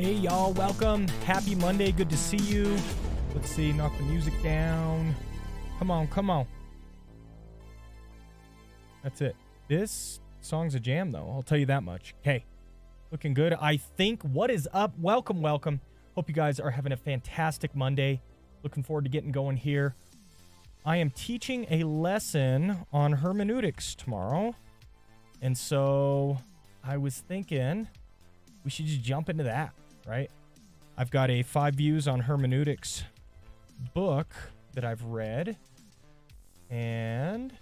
Hey, y'all, welcome. Happy Monday. Good to see you. Let's see, knock the music down. Come on, come on. That's it. This song's a jam, though. I'll tell you that much. Okay. Looking good. I think. What is up? Welcome, welcome. Hope you guys are having a fantastic Monday. Looking forward to getting going here. I am teaching a lesson on hermeneutics tomorrow. And so I was thinking we should just jump into that, right? I've got a five views on hermeneutics book that I've read. And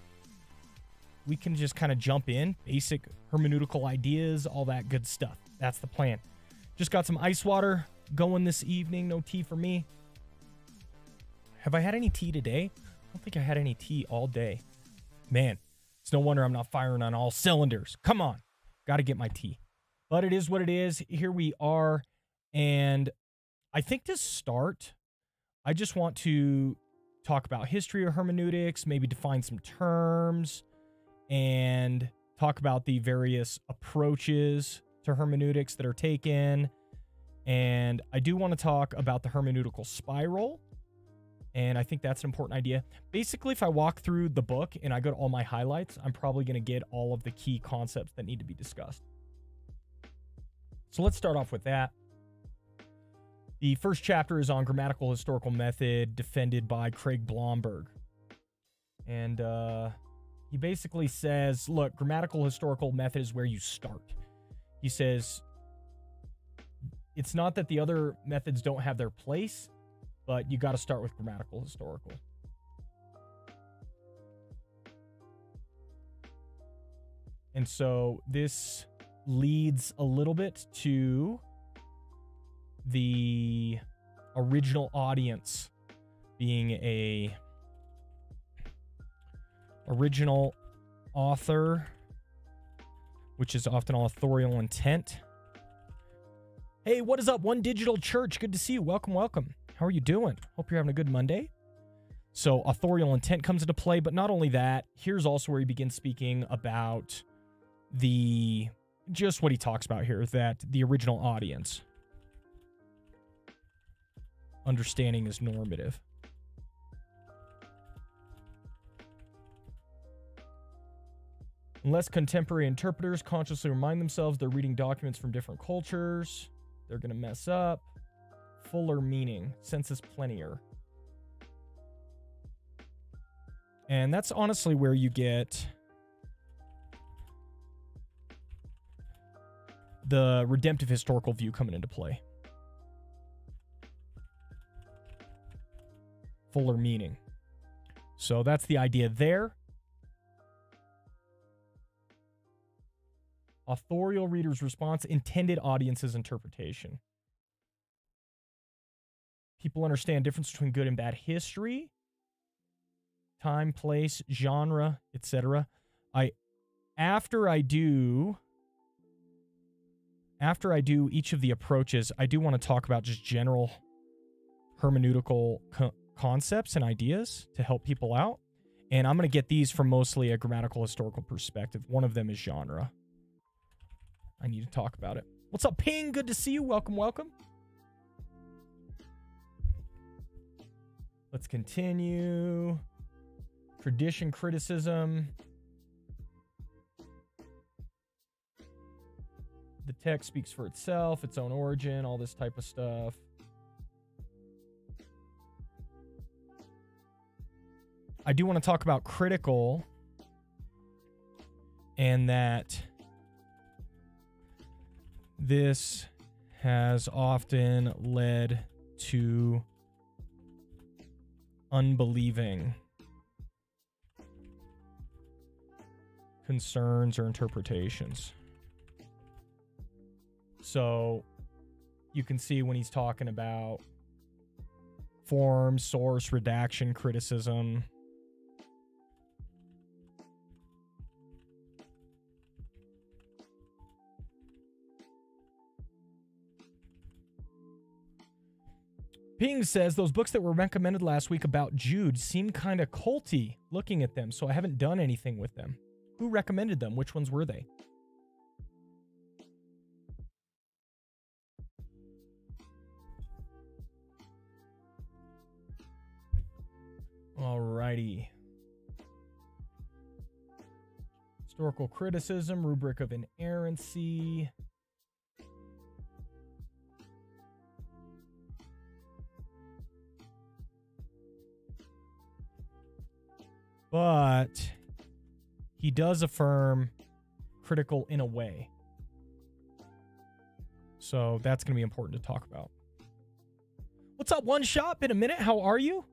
we can just kind of jump in, basic hermeneutical ideas, all that good stuff. That's the plan. Just got some ice water going this evening. No tea for me. Have I had any tea today? I don't think I had any tea all day. Man, it's no wonder I'm not firing on all cylinders. Come on. Got to get my tea. But it is what it is. Here we are. And I think to start, I just want to talk about history of hermeneutics, maybe define some terms, and talk about the various approaches to hermeneutics that are taken. And I do want to talk about the hermeneutical spiral. And I think that's an important idea. Basically, if I walk through the book and I go to all my highlights, I'm probably going to get all of the key concepts that need to be discussed. So let's start off with that. The first chapter is on grammatical historical method, defended by Craig Blomberg. And uh, he basically says, look, grammatical historical method is where you start. He says, it's not that the other methods don't have their place, but you got to start with grammatical historical. And so this leads a little bit to the original audience being a original author which is often authorial intent. Hey what is up one digital church? Good to see you. Welcome welcome. How are you doing? Hope you're having a good monday. So authorial intent comes into play but not only that here's also where he begins speaking about the just what he talks about here that the original audience understanding is normative. Unless contemporary interpreters consciously remind themselves they're reading documents from different cultures, they're going to mess up. Fuller meaning, sensus plenior. And that's honestly where you get the redemptive historical view coming into play. Fuller meaning. So that's the idea there. Authorial reader's response, intended audience's interpretation. People understand difference between good and bad history, time, place, genre, etc. I after I do after I do each of the approaches, I do want to talk about just general hermeneutical concepts and ideas to help people out. And I'm going to get these from mostly a grammatical historical perspective. One of them is genre. I need to talk about it. What's up, Ping? Good to see you. Welcome, welcome. Let's continue. Tradition criticism. The text speaks for itself, its own origin, all this type of stuff. I do want to talk about critical and that this has often led to unbelieving concerns or interpretations. So you can see when he's talking about form, source, redaction, criticism, Ping says those books that were recommended last week about Jude seem kind of culty looking at them, so I haven't done anything with them. Who recommended them? Which ones were they? Alrighty. Historical criticism, rubric of inerrancy. But he does affirm critical in a way. So that's going to be important to talk about. What's up, One Shot? Been a minute. How are you?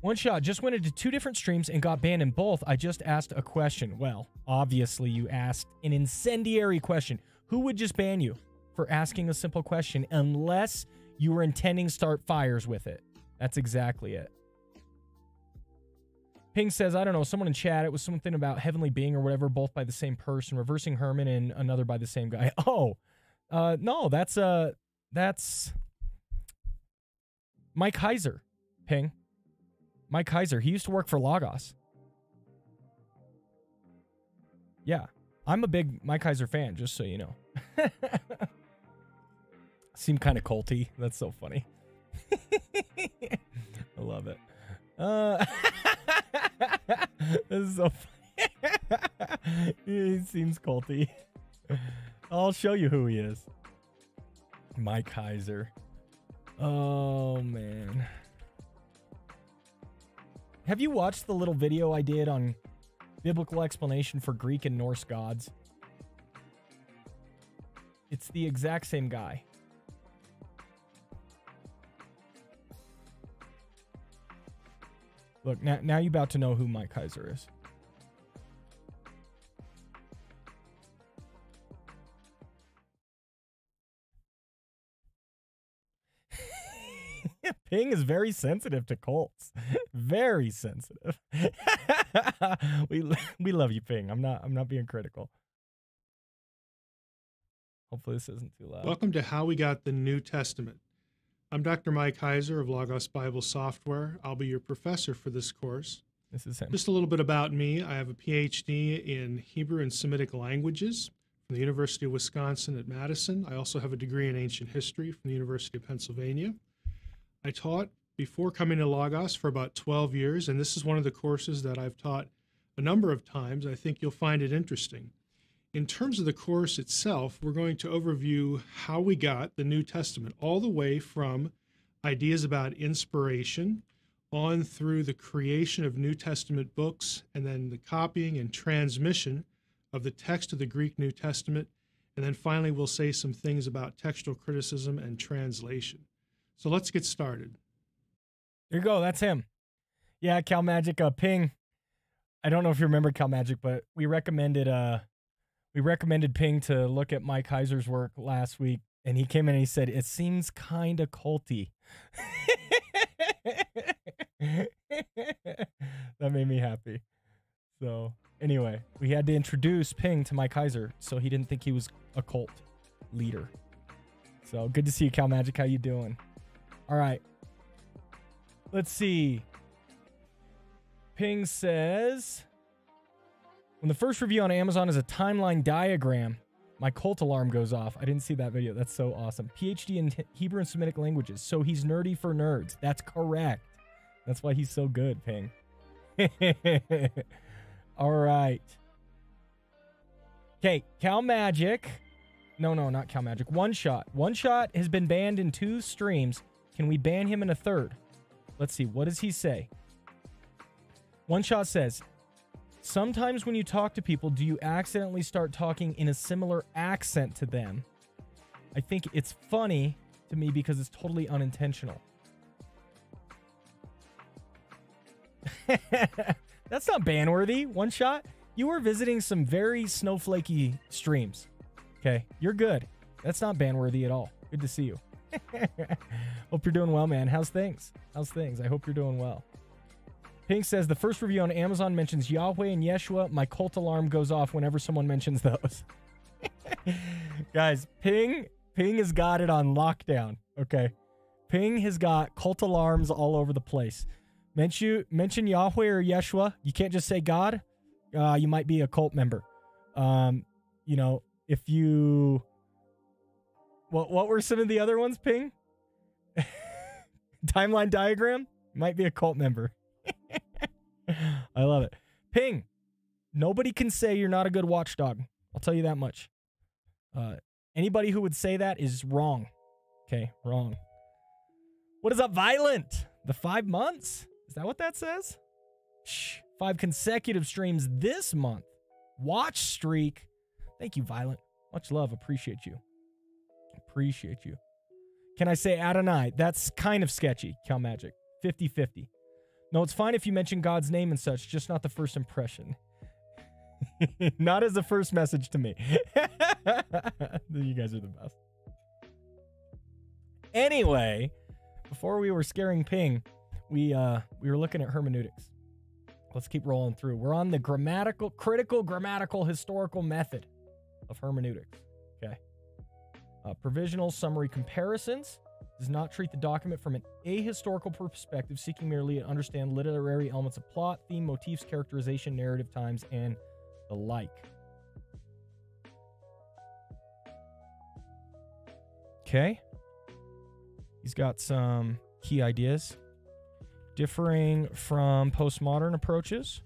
One Shot just went into two different streams and got banned in both. I just asked a question. Well, obviously, you asked an incendiary question. Who would just ban you for asking a simple question unless you were intending to start fires with it? That's exactly it. Ping says, I don't know, someone in chat, it was something about Heavenly Being or whatever, both by the same person, reversing Hermon and another by the same guy. Oh, uh, no, that's, uh, that's Mike Heiser, Ping. Mike Heiser. He used to work for Logos. Yeah, I'm a big Mike Heiser fan, just so you know. Seem kind of culty. That's so funny. I love it. Uh, this is so funny. he seems culty. I'll show you who he is. Mike Heiser. Oh, man. Have you watched the little video I did on biblical explanation for Greek and Norse gods? It's the exact same guy. Look, now, now you're about to know who Mike Heiser is. Ping is very sensitive to cults. very sensitive. we we love you, Ping. I'm not I'm not being critical. Hopefully this isn't too loud. Welcome to How We Got the New Testament. I'm Dr. Mike Heiser of Logos Bible Software. I'll be your professor for this course. This is him. Just a little bit about me. I have a PhD in Hebrew and Semitic languages from the University of Wisconsin at Madison. I also have a degree in ancient history from the University of Pennsylvania. I taught before coming to Logos for about 12 years, and this is one of the courses that I've taught a number of times. I think you'll find it interesting. In terms of the course itself, we're going to overview how we got the New Testament all the way from ideas about inspiration on through the creation of New Testament books and then the copying and transmission of the text of the Greek New Testament. And then finally, we'll say some things about textual criticism and translation. So let's get started. There you go. That's him. Yeah, Cal Magic uh, ping. I don't know if you remember Cal Magic, but we recommended uh we recommended Ping to look at Mike Heiser's work last week, and he came in and he said it seems kind of culty. that made me happy. So anyway, we had to introduce Ping to Mike Heiser, so he didn't think he was a cult leader. So good to see you, Cal Magic. How you doing? All right. Let's see. Ping says when the first review on Amazon is a timeline diagram, my cult alarm goes off. I didn't see that video. That's so awesome. PhD in Hebrew and Semitic languages. So he's nerdy for nerds. That's correct. That's why he's so good, Ping. All right. Okay, Cal Magic. No, no, not Cal Magic. One Shot. One Shot has been banned in two streams. Can we ban him in a third? Let's see. What does he say? One Shot says, Sometimes when you talk to people, do you accidentally start talking in a similar accent to them? I think it's funny to me because it's totally unintentional. That's not banworthy. One shot. You were visiting some very snowflakey streams. Okay, you're good. That's not banworthy at all. Good to see you. hope you're doing well, man. How's things? How's things? I hope you're doing well. Ping says the first review on Amazon mentions Yahweh and Yeshua. My cult alarm goes off whenever someone mentions those. Guys, Ping Ping has got it on lockdown. Okay. Ping has got cult alarms all over the place. Mention mention Yahweh or Yeshua. You can't just say God. Uh, you might be a cult member. Um, you know, if you what what were some of the other ones, Ping? Timeline diagram might be a cult member. I love it. Ping. Nobody can say you're not a good watchdog. I'll tell you that much. Uh, anybody who would say that is wrong. Okay, wrong. What is up, Violent? The five months? Is that what that says? Shh. Five consecutive streams this month. Watch streak. Thank you, Violent. Much love. Appreciate you. Appreciate you. Can I say Adonai? That's kind of sketchy, Cal Magic. 50 50. No, it's fine if you mention God's name and such, just not the first impression. not as the first message to me. you guys are the best. Anyway, before we were scaring Ping, we uh we were looking at hermeneutics. Let's keep rolling through. We're on the grammatical, critical grammatical historical method of hermeneutics. Okay. Uh, provisional summary comparisons does not treat the document from an ahistorical perspective, seeking merely to understand literary elements of plot, theme, motifs, characterization, narrative times, and the like. Okay. He's got some key ideas. Differing from postmodern approaches.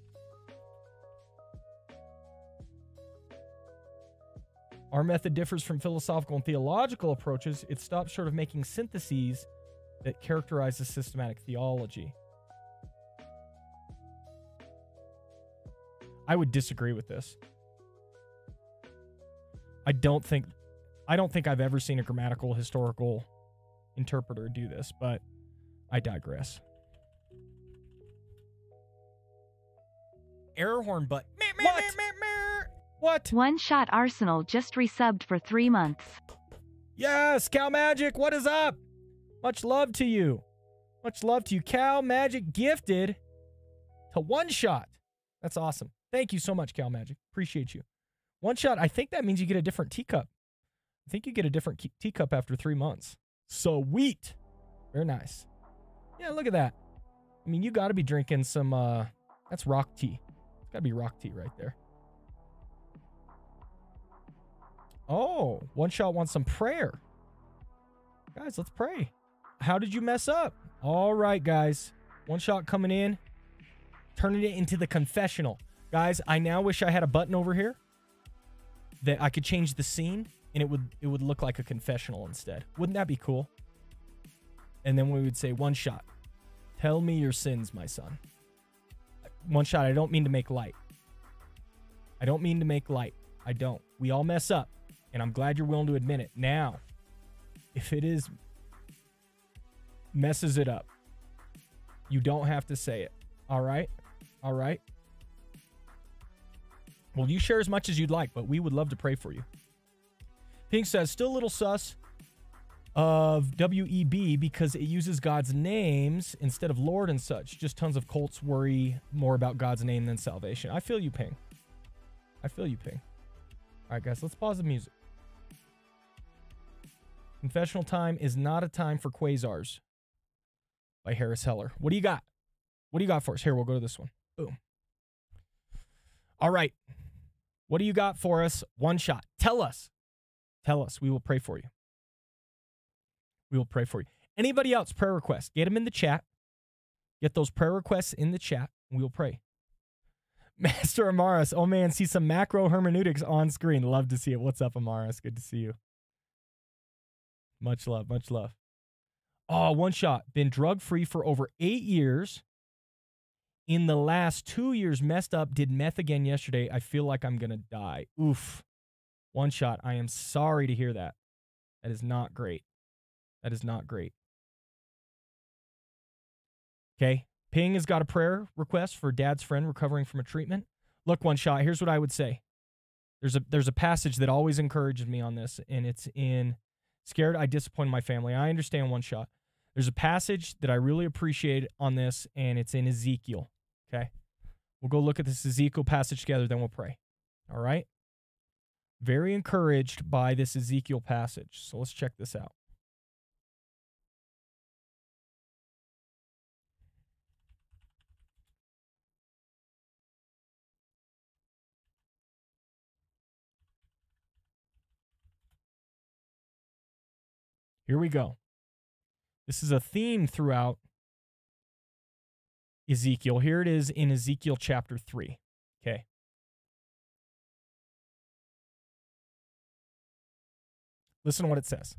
Our method differs from philosophical and theological approaches. It stops short of making syntheses that characterize a systematic theology. I would disagree with this. I don't think I don't think I've ever seen a grammatical historical interpreter do this, but I digress. Error horn but what? What? One Shot Arsenal just resubbed for three months. Yes, Cow Magic, what is up? Much love to you. Much love to you. Cow Magic gifted to One Shot. That's awesome. Thank you so much, Cow Magic. Appreciate you. One Shot, I think that means you get a different teacup. I think you get a different teacup after three months. So sweet. Very nice. Yeah, look at that. I mean, you got to be drinking some, uh, that's rock tea. It's got to be rock tea right there. Oh, one shot wants some prayer. Guys, let's pray. How did you mess up? All right, guys. One shot coming in, turning it into the confessional. Guys, I now wish I had a button over here that I could change the scene and it would it would look like a confessional instead. Wouldn't that be cool? And then we would say one shot. Tell me your sins, my son. One shot, I don't mean to make light. I don't mean to make light. I don't. We all mess up. And I'm glad you're willing to admit it. Now, if it is messes it up, you don't have to say it. All right? All right? Well, you share as much as you'd like, but we would love to pray for you. Ping says, still a little sus of WEB because it uses God's names instead of Lord and such. Just tons of cults worry more about God's name than salvation. I feel you, Ping. I feel you, Ping. All right, guys, let's pause the music. Confessional time is not a time for quasars by Harris Heller. What do you got? What do you got for us? Here, we'll go to this one. Boom. All right. What do you got for us? One shot. Tell us. Tell us. We will pray for you. We will pray for you. Anybody else, prayer requests, get them in the chat. Get those prayer requests in the chat, we will pray. Master Amaris, oh man, see some macro hermeneutics on screen. Love to see it. What's up, Amaris? Good to see you. Much love, much love. Oh, one shot. Been drug free for over eight years. In the last two years, messed up. Did meth again yesterday. I feel like I'm going to die. Oof. One shot. I am sorry to hear that. That is not great. That is not great. Okay. Ping has got a prayer request for dad's friend recovering from a treatment. Look, one shot. Here's what I would say. There's a there's a passage that always encourages me on this, and it's in Scared I disappointed my family. I understand one shot. There's a passage that I really appreciate on this, and it's in Ezekiel. Okay. We'll go look at this Ezekiel passage together, then we'll pray. All right. Very encouraged by this Ezekiel passage. So let's check this out. Here we go. This is a theme throughout Ezekiel. Here it is in Ezekiel chapter 3. Okay. Listen to what it says.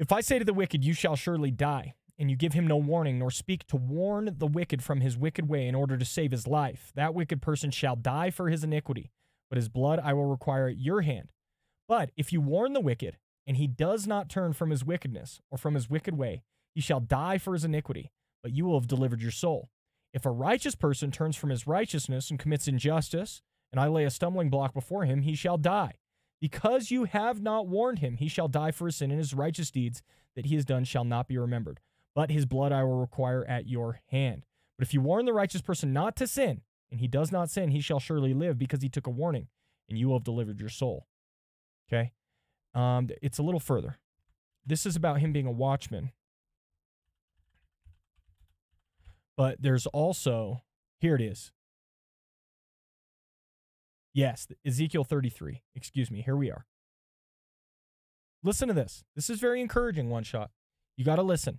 If I say to the wicked, You shall surely die, and you give him no warning, nor speak to warn the wicked from his wicked way in order to save his life, that wicked person shall die for his iniquity, but his blood I will require at your hand. But if you warn the wicked, and he does not turn from his wickedness or from his wicked way, he shall die for his iniquity, but you will have delivered your soul. If a righteous person turns from his righteousness and commits injustice, and I lay a stumbling block before him, he shall die. Because you have not warned him, he shall die for his sin, and his righteous deeds that he has done shall not be remembered. But his blood I will require at your hand. But if you warn the righteous person not to sin, and he does not sin, he shall surely live because he took a warning, and you will have delivered your soul. Okay? Um, it's a little further. This is about him being a watchman. But there's also, here it is. Yes, Ezekiel 33. Excuse me. Here we are. Listen to this. This is very encouraging, one shot. You got to listen.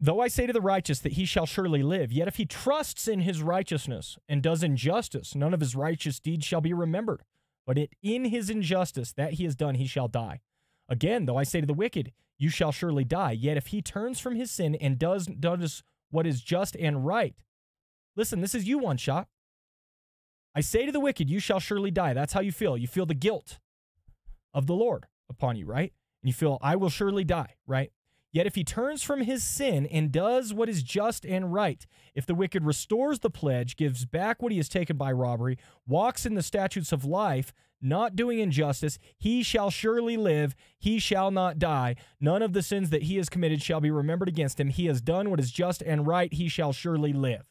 Though I say to the righteous that he shall surely live, yet if he trusts in his righteousness and does injustice, none of his righteous deeds shall be remembered. But it, in his injustice that he has done, he shall die. Again, though I say to the wicked, you shall surely die. Yet if he turns from his sin and does, does what is just and right, listen, this is you, one shot. I say to the wicked, you shall surely die. That's how you feel. You feel the guilt of the Lord upon you, right? And you feel, I will surely die, right? Yet if he turns from his sin and does what is just and right, if the wicked restores the pledge, gives back what he has taken by robbery, walks in the statutes of life, not doing injustice, he shall surely live, he shall not die. None of the sins that he has committed shall be remembered against him. He has done what is just and right, he shall surely live.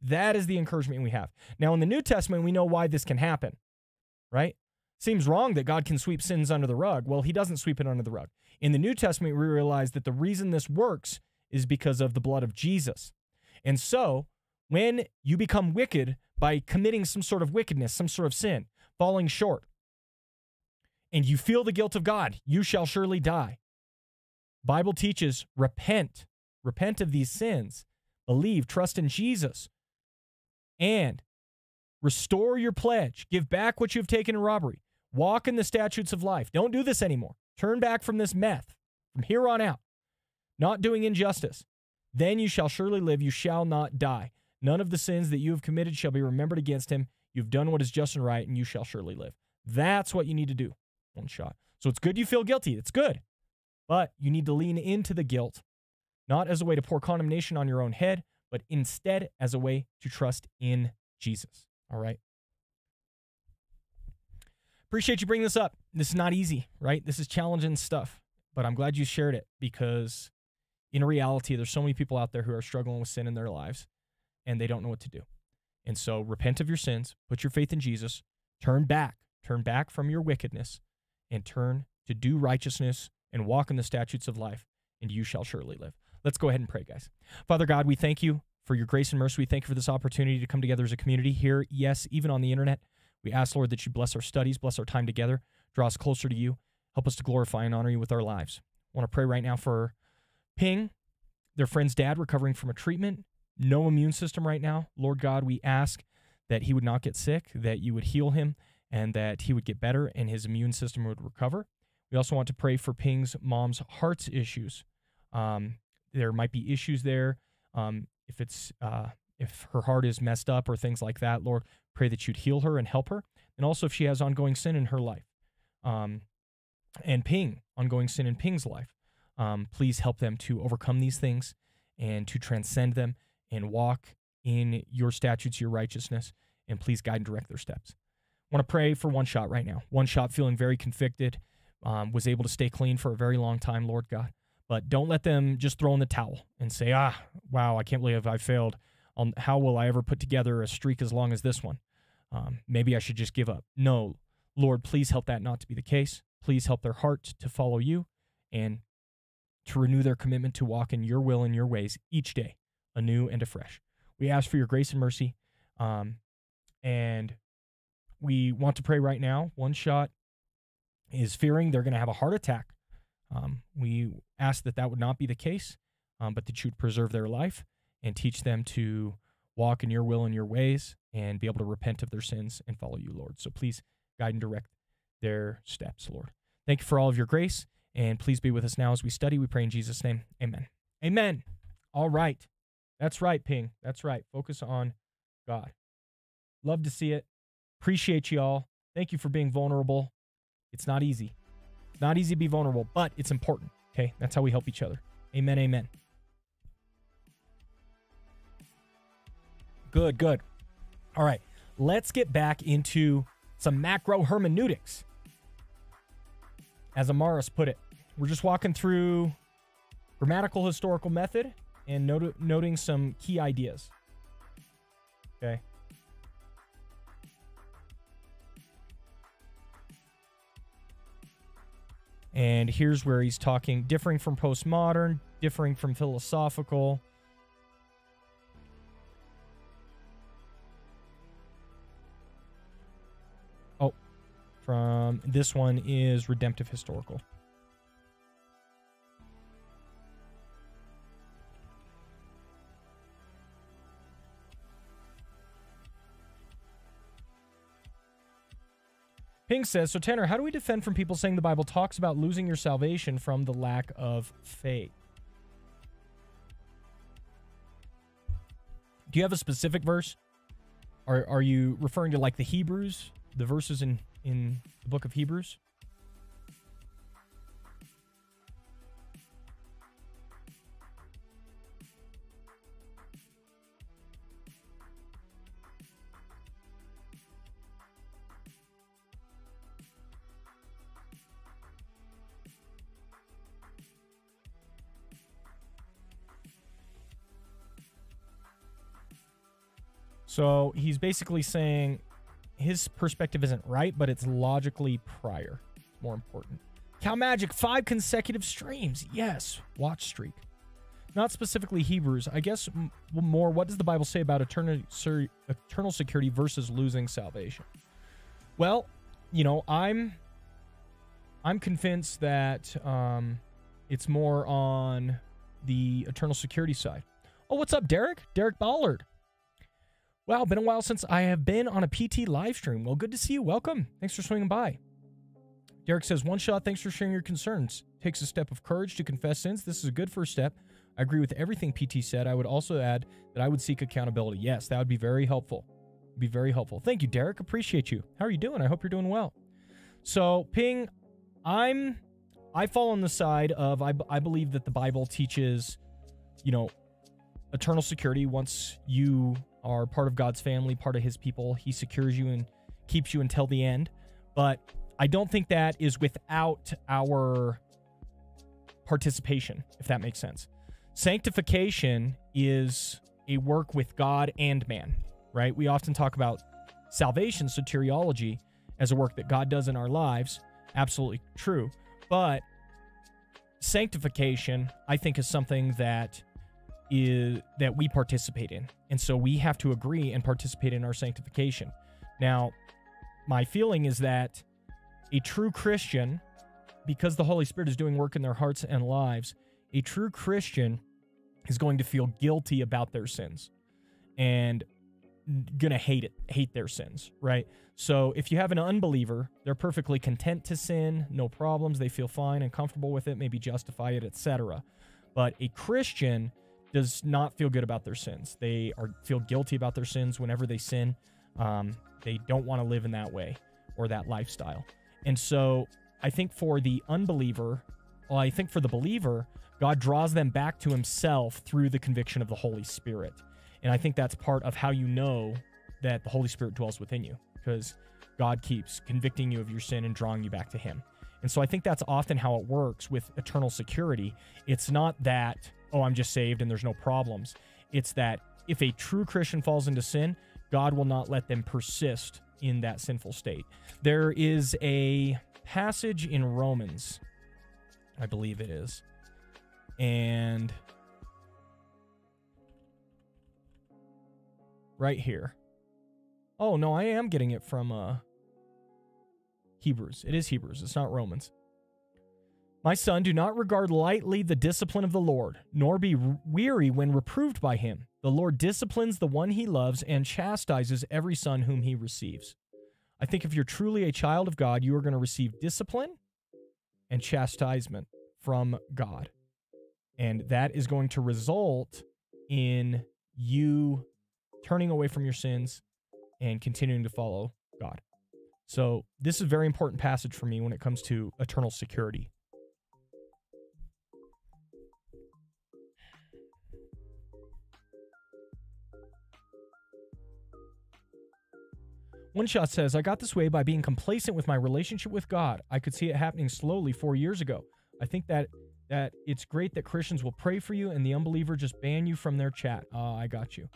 That is the encouragement we have. Now, in the New Testament, we know why this can happen, right? Seems wrong that God can sweep sins under the rug. Well, he doesn't sweep it under the rug. In the New Testament, we realize that the reason this works is because of the blood of Jesus. And so, when you become wicked by committing some sort of wickedness, some sort of sin, falling short, and you feel the guilt of God, you shall surely die. Bible teaches repent, repent of these sins, believe, trust in Jesus, and restore your pledge, give back what you've taken in robbery, walk in the statutes of life. Don't do this anymore. Turn back from this meth from here on out, not doing injustice. Then you shall surely live, you shall not die. None of the sins that you have committed shall be remembered against him. You've done what is just and right, and you shall surely live. That's what you need to do. One shot. So it's good you feel guilty. It's good. But you need to lean into the guilt, not as a way to pour condemnation on your own head, but instead as a way to trust in Jesus. All right. Appreciate you bringing this up. This is not easy, right? This is challenging stuff, but I'm glad you shared it because in reality, there's so many people out there who are struggling with sin in their lives and they don't know what to do. And so repent of your sins, put your faith in Jesus, turn back, turn back from your wickedness, and turn to do righteousness and walk in the statutes of life, and you shall surely live. Let's go ahead and pray, guys. Father God, we thank you for your grace and mercy. We thank you for this opportunity to come together as a community here, yes, even on the internet. We ask, Lord, that you bless our studies, bless our time together, draw us closer to you, help us to glorify and honor you with our lives. I want to pray right now for Ping, their friend's dad, recovering from a treatment, no immune system right now. Lord God, we ask that he would not get sick, that you would heal him, and that he would get better and his immune system would recover. We also want to pray for Ping's mom's heart's issues. Um, there might be issues there. Um, if it's uh, if her heart is messed up or things like that, Lord, pray that you'd heal her and help her. And also if she has ongoing sin in her life. Um, and Ping, ongoing sin in Ping's life. Um, please help them to overcome these things and to transcend them and walk in your statutes, your righteousness, and please guide and direct their steps. I want to pray for one shot right now. One shot feeling very convicted, um, was able to stay clean for a very long time, Lord God. But don't let them just throw in the towel and say, ah, wow, I can't believe I failed. Um, how will I ever put together a streak as long as this one? Um, maybe I should just give up. No, Lord, please help that not to be the case. Please help their heart to follow you and to renew their commitment to walk in your will and your ways each day, anew and afresh. We ask for your grace and mercy. Um, and we want to pray right now. One shot is fearing they're going to have a heart attack Um, we ask that that would not be the case, um, but that you would preserve their life and teach them to walk in your will and your ways and be able to repent of their sins and follow you, Lord. So please guide and direct their steps, Lord. Thank you for all of your grace, and please be with us now as we study. We pray in Jesus' name. Amen. Amen. All right. That's right, Ping. That's right. Focus on God. Love to see it. Appreciate you all. Thank you for being vulnerable. It's not easy. Not easy to be vulnerable, but it's important. Okay. That's how we help each other. Amen. Amen. Good, good. All right. Let's get back into some macro hermeneutics. As Amaris put it, we're just walking through grammatical historical method and not- noting some key ideas. Okay. And here's where he's talking differing from postmodern, differing from philosophical. From this one is redemptive historical. Ping says, so Tanner, how do we defend from people saying the Bible talks about losing your salvation from the lack of faith? Do you have a specific verse? Are are you referring to like the Hebrews, the verses in in the book of Hebrews? So he's basically saying his perspective isn't right, but it's logically prior. More important. Cow Magic, five consecutive streams. Yes. Watch streak. Not specifically Hebrews. I guess more, what does the Bible say about eternal, eternal security versus losing salvation? Well, you know, I'm I'm convinced that um, it's more on the eternal security side. Oh, what's up, Derek? Derek Ballard. Wow, been a while since I have been on a PT live stream. Well, good to see you. Welcome. Thanks for swinging by. Derek says, one shot, thanks for sharing your concerns. Takes a step of courage to confess sins. This is a good first step. I agree with everything PT said. I would also add that I would seek accountability. Yes, that would be very helpful. Be very helpful. Thank you, Derek. Appreciate you. How are you doing? I hope you're doing well. So, Ping, I'm I fall on the side of I, I believe that the Bible teaches, you know, eternal security once you are part of God's family, part of his people. He secures you and keeps you until the end. But I don't think that is without our participation, if that makes sense. Sanctification is a work with God and man, right? We often talk about salvation, soteriology, as a work that God does in our lives. Absolutely true. But sanctification, I think, is something that is that we participate in. And so we have to agree and participate in our sanctification. Now, my feeling is that a true Christian, because the Holy Spirit is doing work in their hearts and lives, a true Christian is going to feel guilty about their sins and gonna hate it, hate their sins, right? So if you have an unbeliever, they're perfectly content to sin, no problems, they feel fine and comfortable with it, maybe justify it, etc. But a Christian does not feel good about their sins. They are feel guilty about their sins whenever they sin. Um, they don't want to live in that way or that lifestyle. And so I think for the unbeliever, well, I think for the believer, God draws them back to himself through the conviction of the Holy Spirit. And I think that's part of how you know that the Holy Spirit dwells within you because God keeps convicting you of your sin and drawing you back to him. And so I think that's often how it works with eternal security. It's not that, oh, I'm just saved and there's no problems. It's that if a true Christian falls into sin, God will not let them persist in that sinful state. There is a passage in Romans, I believe it is. And right here. Oh, no, I am getting it from uh Hebrews. It is Hebrews. It's not Romans. My son, do not regard lightly the discipline of the Lord, nor be weary when reproved by him. The Lord disciplines the one he loves and chastises every son whom he receives. I think if you're truly a child of God, you are going to receive discipline and chastisement from God. And that is going to result in you turning away from your sins and continuing to follow God. So, this is a very important passage for me when it comes to eternal security. One shot says, I got this way by being complacent with my relationship with God. I could see it happening slowly four years ago. I think that that it's great that Christians will pray for you and the unbeliever just ban you from their chat. Ah, I got you.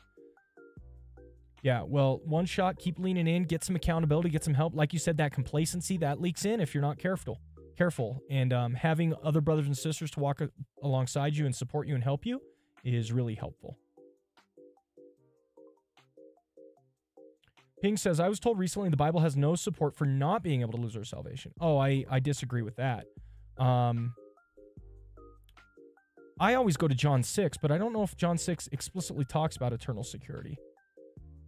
Yeah, well, one shot, keep leaning in, get some accountability, get some help. Like you said, that complacency that leaks in if you're not careful. Careful, and um, having other brothers and sisters to walk alongside you and support you and help you is really helpful. Ping says, I was told recently the Bible has no support for not being able to lose our salvation. Oh, I, I disagree with that. Um, I always go to John 6, but I don't know if John 6 explicitly talks about eternal security.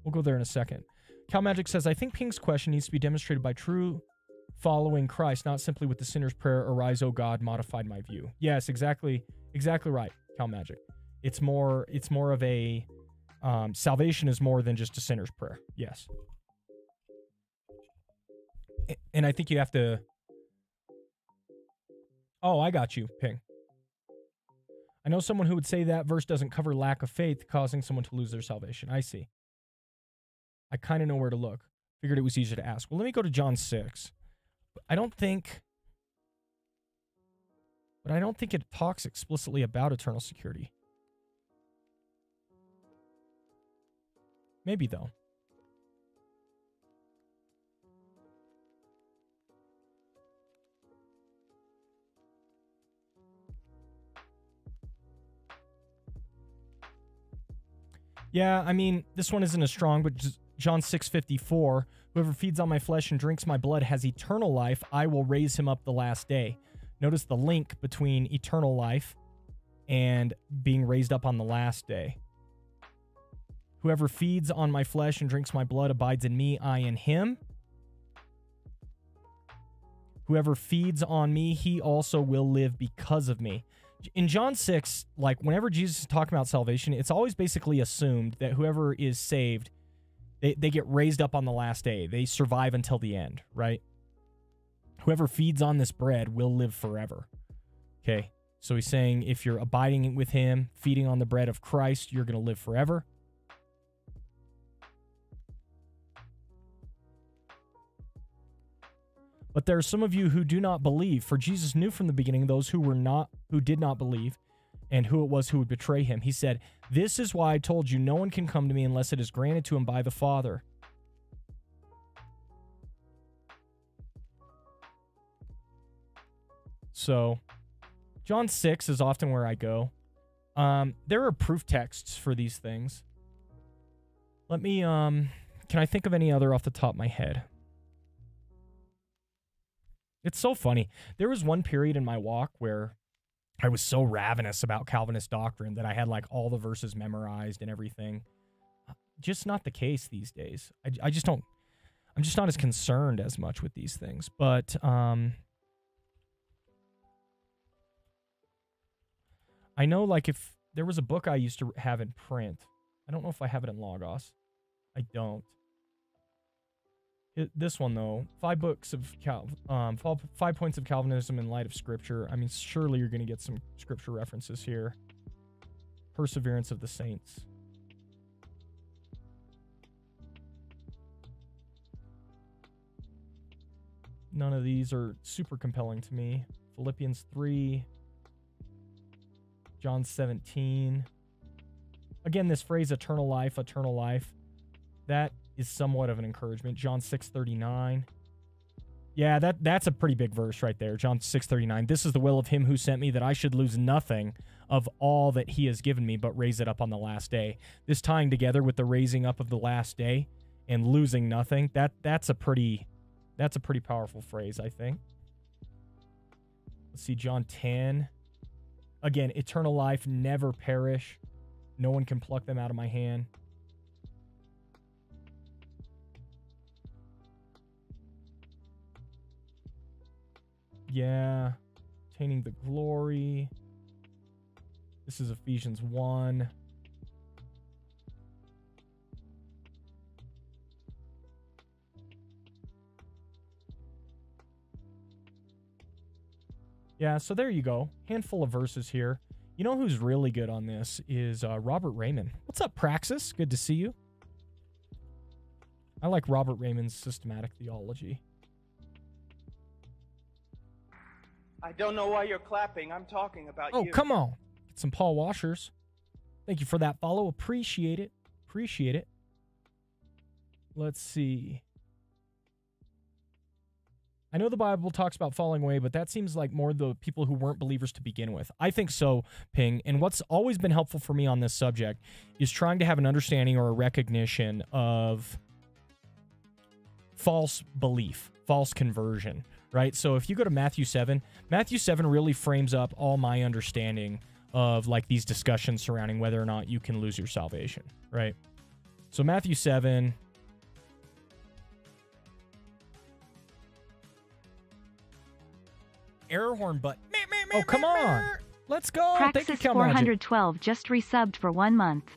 We'll go there in a second. Cal Magic says, I think Ping's question needs to be demonstrated by true following Christ, not simply with the sinner's prayer, arise, O God, modified my view. Yes, exactly, exactly right, Cal Magic. It's more, it's more of a um, salvation is more than just a sinner's prayer. Yes. And I think you have to. Oh, I got you, Ping. I know someone who would say that verse doesn't cover lack of faith causing someone to lose their salvation. I see. I kind of know where to look. Figured it was easier to ask. Well, let me go to John 6. I don't think. But I don't think it talks explicitly about eternal security. Maybe though. Yeah, I mean, this one isn't as strong, but John 6:54, whoever feeds on my flesh and drinks my blood has eternal life, I will raise him up the last day. Notice the link between eternal life and being raised up on the last day. Whoever feeds on my flesh and drinks my blood abides in me, I in him. Whoever feeds on me, he also will live because of me. In John 6, like whenever Jesus is talking about salvation, it's always basically assumed that whoever is saved, they, they get raised up on the last day. They survive until the end, right? Whoever feeds on this bread will live forever. Okay. So he's saying if you're abiding with him, feeding on the bread of Christ, you're going to live forever. But there are some of you who do not believe, for Jesus knew from the beginning those who were not who did not believe and who it was who would betray him. He said, "This is why I told you no one can come to me unless it is granted to him by the Father." So, John 6 is often where I go. Um, there are proof texts for these things. Let me um can I think of any other off the top of my head? It's so funny. There was one period in my walk where I was so ravenous about Calvinist doctrine that I had like all the verses memorized and everything. Just not the case these days. I, I just don't, I'm just not as concerned as much with these things. But um, I know like if there was a book I used to have in print, I don't know if I have it in Logos. I don't. This one though, five books of Cal, um, five, five points of Calvinism in light of Scripture. I mean, surely you're going to get some Scripture references here. Perseverance of the Saints. None of these are super compelling to me. Philippians 3, John 17. Again, this phrase eternal life, eternal life, that is somewhat of an encouragement. John 6:39. Yeah, that that's a pretty big verse right there. John 6:39. This is the will of him who sent me that I should lose nothing of all that he has given me but raise it up on the last day. This tying together with the raising up of the last day and losing nothing, that that's a pretty that's a pretty powerful phrase, I think. Let's see, John 10. Again, eternal life, never perish. No one can pluck them out of my hand. Yeah. Attaining the glory. This is Ephesians 1. Yeah, so there you go. Handful of verses here. You know who's really good on this is uh, Robert Reymond. What's up, Praxis? Good to see you. I like Robert Reymond's systematic theology. I don't know why you're clapping. I'm talking about Oh, you. Oh, come on. Get some Paul Washers. Thank you for that follow. Appreciate it. Appreciate it. Let's see. I know the Bible talks about falling away, but that seems like more the people who weren't believers to begin with. I think so, Ping. And what's always been helpful for me on this subject is trying to have an understanding or a recognition of false belief, false conversion, right? So if you go to Matthew 7, Matthew 7 really frames up all my understanding of like these discussions surrounding whether or not you can lose your salvation, right? So Matthew 7 error horn but Oh, come on. Let's go. Thank you, Praxis Cal Magic. 412 just resubbed for one month.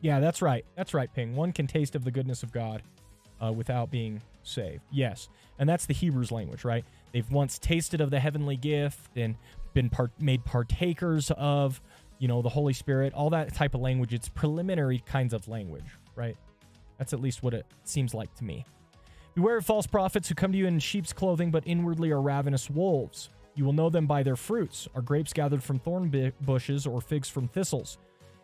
Yeah, that's right. That's right, Ping. One can taste of the goodness of God uh, without being saved. Yes. And that's the Hebrews language, right? They've once tasted of the heavenly gift and been part- made partakers of, you know, the Holy Spirit, all that type of language. It's preliminary kinds of language, right? That's at least what it seems like to me. Beware of false prophets who come to you in sheep's clothing, but inwardly are ravenous wolves. You will know them by their fruits. Are grapes gathered from thorn bu- bushes or figs from thistles?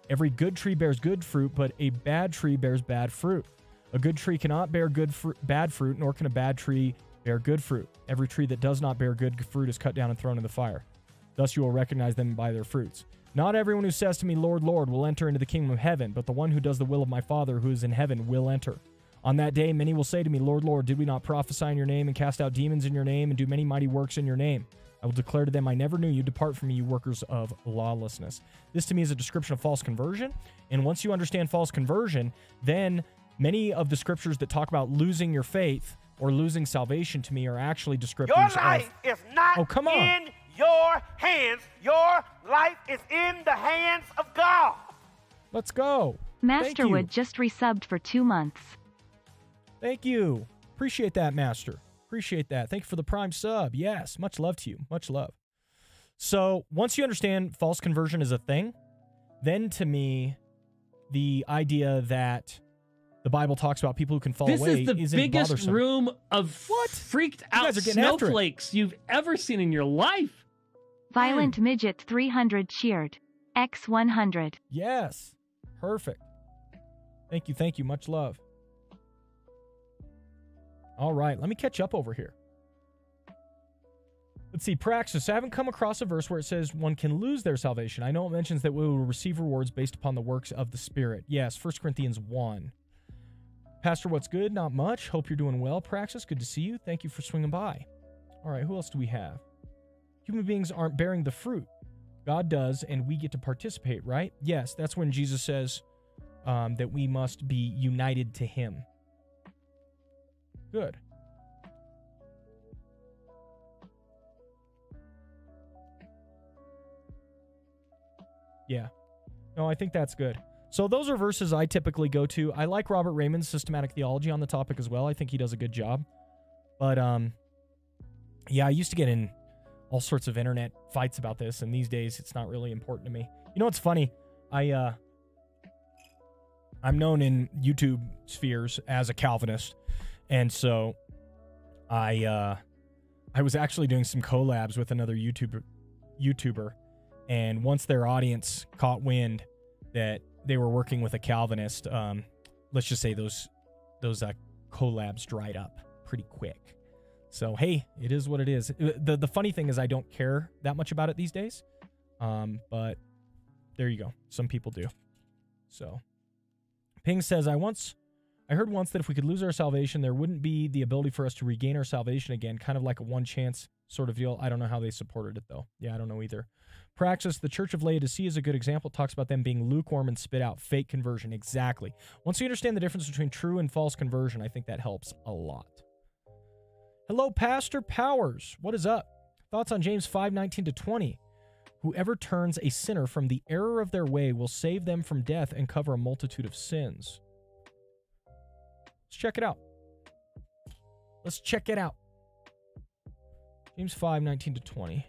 Every good tree bears good fruit, but a bad tree bears bad fruit. A good tree cannot bear good fru- bad fruit, nor can a bad tree bear good fruit. Every tree that does not bear good fruit is cut down and thrown in the fire. Thus you will recognize them by their fruits. Not everyone who says to me, Lord, Lord, will enter into the kingdom of heaven, but the one who does the will of my Father who is in heaven will enter. On that day, many will say to me, Lord, Lord, did we not prophesy in your name and cast out demons in your name and do many mighty works in your name? I will declare to them, I never knew you. Depart from me, you workers of lawlessness. This to me is a description of false conversion. And once you understand false conversion, then many of the scriptures that talk about losing your faith or losing salvation to me are actually descriptors Your of life is not Oh, come on. in your hands. Your life is in the hands of God. Let's go. Masterwood just resubbed for two months. Thank you. Appreciate that, Master. Appreciate that. Thank you for the prime sub. Yes, much love to you. Much love. So, once you understand false conversion is a thing, then to me, the idea that the Bible talks about people who can fall This away This is the isn't biggest bothersome. room of What? freaked out guys are getting after it. snowflakes you've ever seen in your life. Violent Midget 300 cheered. X 100. Yes. Perfect. Thank you. Thank you. Much love. All right. Let me catch up over here. Let's see. Praxis. I haven't come across a verse where it says one can lose their salvation. I know it mentions that we will receive rewards based upon the works of the Spirit. Yes. 1 Corinthians 1. Pastor, what's good? Not much. Hope you're doing well, Praxis. Good to see you. Thank you for swinging by. All right. Who else do we have? Human beings aren't bearing the fruit. God does, and we get to participate, right? Yes, that's when Jesus says um, that we must be united to Him. Good. Yeah. No, I think that's good. So those are verses I typically go to. I like Robert Reymond's systematic theology on the topic as well. I think he does a good job. But um yeah, I used to get in all sorts of internet fights about this and these days it's not really important to me. You know what's funny? I uh I'm known in YouTube spheres as a Calvinist. And so I uh I was actually doing some collabs with another YouTuber YouTuber and once their audience caught wind that they were working with a Calvinist, um let's just say those those uh, collabs dried up pretty quick. So hey, it is what it is. Uh, The the funny thing is I don't care that much about it these days. Um, but there you go. Some people do. So Ping says I once I heard once that if we could lose our salvation, there wouldn't be the ability for us to regain our salvation again, kind of like a one chance sort of deal. I don't know how they supported it though. Yeah, I don't know either. Praxis, the Church of Laodicea is a good example. It talks about them being lukewarm and spit out fake conversion. Exactly. Once you understand the difference between true and false conversion, I think that helps a lot. Hello, Pastor Powers. What is up? Thoughts on James 5 19 to 20? Whoever turns a sinner from the error of their way will save them from death and cover a multitude of sins. Let's check it out. Let's check it out. James 5 19 to 20.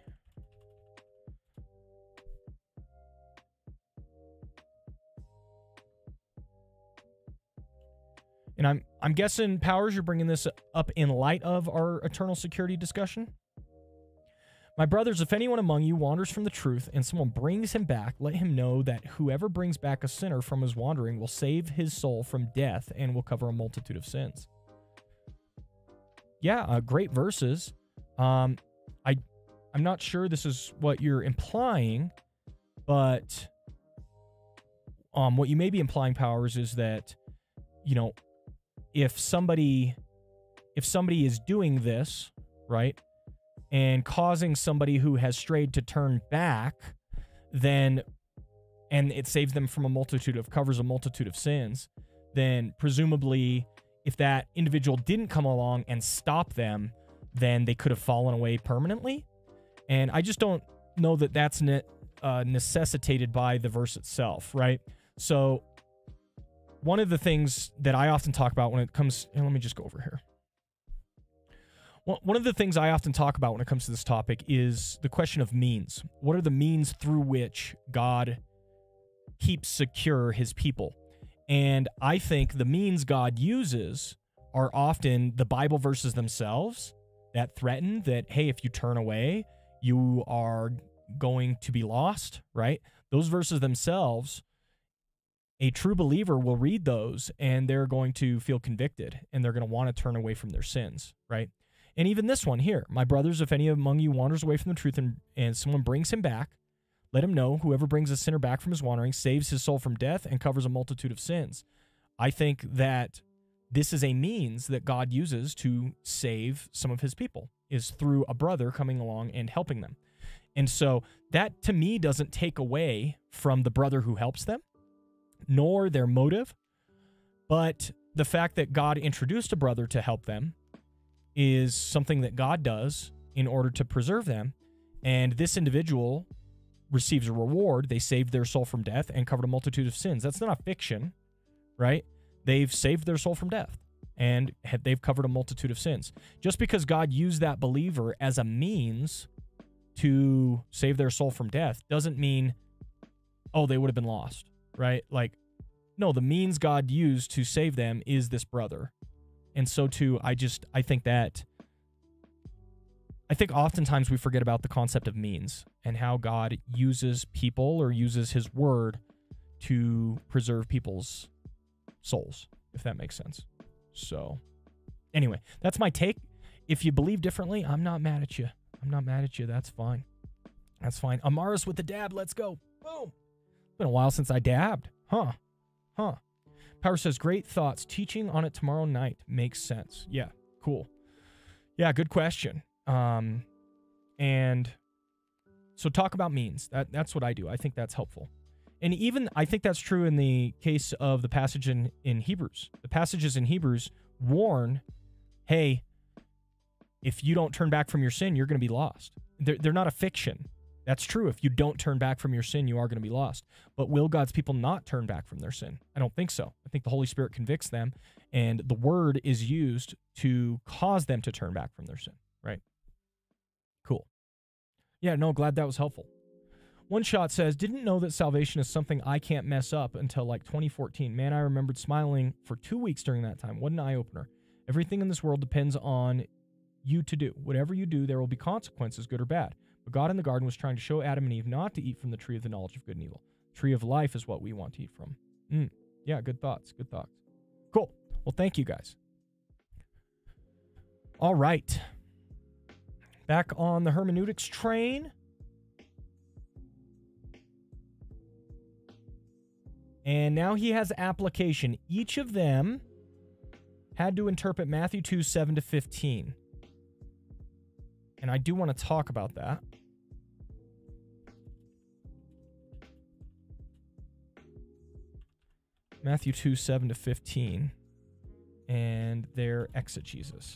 And I'm I'm guessing Powers, you're bringing this up in light of our eternal security discussion. My brothers, if anyone among you wanders from the truth and someone brings him back, let him know that whoever brings back a sinner from his wandering will save his soul from death and will cover a multitude of sins. Yeah, uh, great verses. Um, I I'm not sure this is what you're implying, but um, what you may be implying, Powers, is that you know if somebody if somebody is doing this right and causing somebody who has strayed to turn back then and it saves them from a multitude of covers a multitude of sins then presumably if that individual didn't come along and stop them then they could have fallen away permanently and i just don't know that that's ne- uh, necessitated by the verse itself right so one of the things that I often talk about when it comes, let me just go over here. One of the things I often talk about when it comes to this topic is the question of means. What are the means through which God keeps secure his people? And I think the means God uses are often the Bible verses themselves that threaten that, hey, if you turn away, you are going to be lost, right? Those verses themselves a true believer will read those and they're going to feel convicted and they're going to want to turn away from their sins, right? And even this one here, my brothers, if any among you wanders away from the truth and, and someone brings him back, let him know whoever brings a sinner back from his wandering saves his soul from death and covers a multitude of sins. I think that this is a means that God uses to save some of his people, is through a brother coming along and helping them. And so that to me doesn't take away from the brother who helps them nor their motive, but the fact that God introduced a brother to help them is something that God does in order to preserve them. And this individual receives a reward. They saved their soul from death and covered a multitude of sins. That's not a fiction, right? They've saved their soul from death and they've covered a multitude of sins. Just because God used that believer as a means to save their soul from death doesn't mean, oh, they would have been lost right? Like, no, the means God used to save them is this brother. And so too, I just I think that I think oftentimes we forget about the concept of means and how God uses people or uses his word to preserve people's souls, if that makes sense. So anyway, that's my take. If you believe differently, I'm not mad at you. I'm not mad at you. That's fine. That's fine. Amaris with the dab. Let's go. Boom been a while since I dabbed. Huh. Huh. Power says, great thoughts. Teaching on it tomorrow night makes sense. Yeah, cool. Yeah, good question. Um, and so talk about means. That that's what I do. I think that's helpful. And even I think that's true in the case of the passage in, in Hebrews. The passages in Hebrews warn, hey, if you don't turn back from your sin, you're going to be lost. They're, they're not a fiction. That's true. If you don't turn back from your sin, you are going to be lost. But will God's people not turn back from their sin? I don't think so. I think the Holy Spirit convicts them, and the word is used to cause them to turn back from their sin, right? Cool. Yeah, no, glad that was helpful. One shot says, Didn't know that salvation is something I can't mess up until like 2014. Man, I remembered smiling for two weeks during that time. What an eye opener. Everything in this world depends on you to do. Whatever you do, there will be consequences, good or bad. But God in the garden was trying to show Adam and Eve not to eat from the tree of the knowledge of good and evil. Tree of life is what we want to eat from. Mm. Yeah, good thoughts. Good thoughts. Cool. Well, thank you guys. All right. Back on the hermeneutics train. And now he has application. Each of them had to interpret Matthew 2 7 to 15. And I do want to talk about that. Matthew 2 7 to 15 and their exegesis.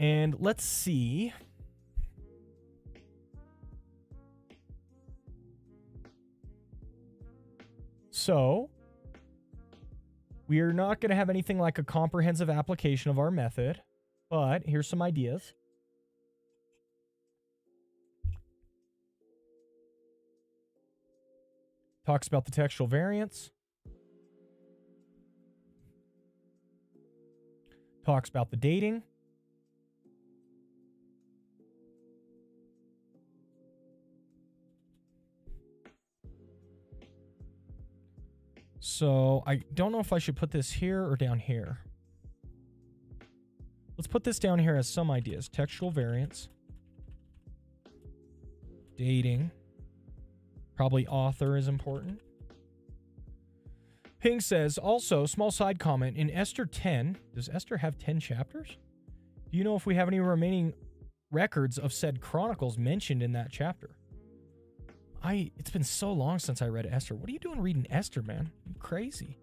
And let's see. So, we are not going to have anything like a comprehensive application of our method, but here's some ideas. Talks about the textual variants. Talks about the dating. So I don't know if I should put this here or down here. Let's put this down here as some ideas. Textual variants. Dating. Probably author is important. Ping says, also, small side comment in Esther 10, does Esther have 10 chapters? Do you know if we have any remaining records of said chronicles mentioned in that chapter? I it's been so long since I read Esther. What are you doing reading Esther, man? You crazy.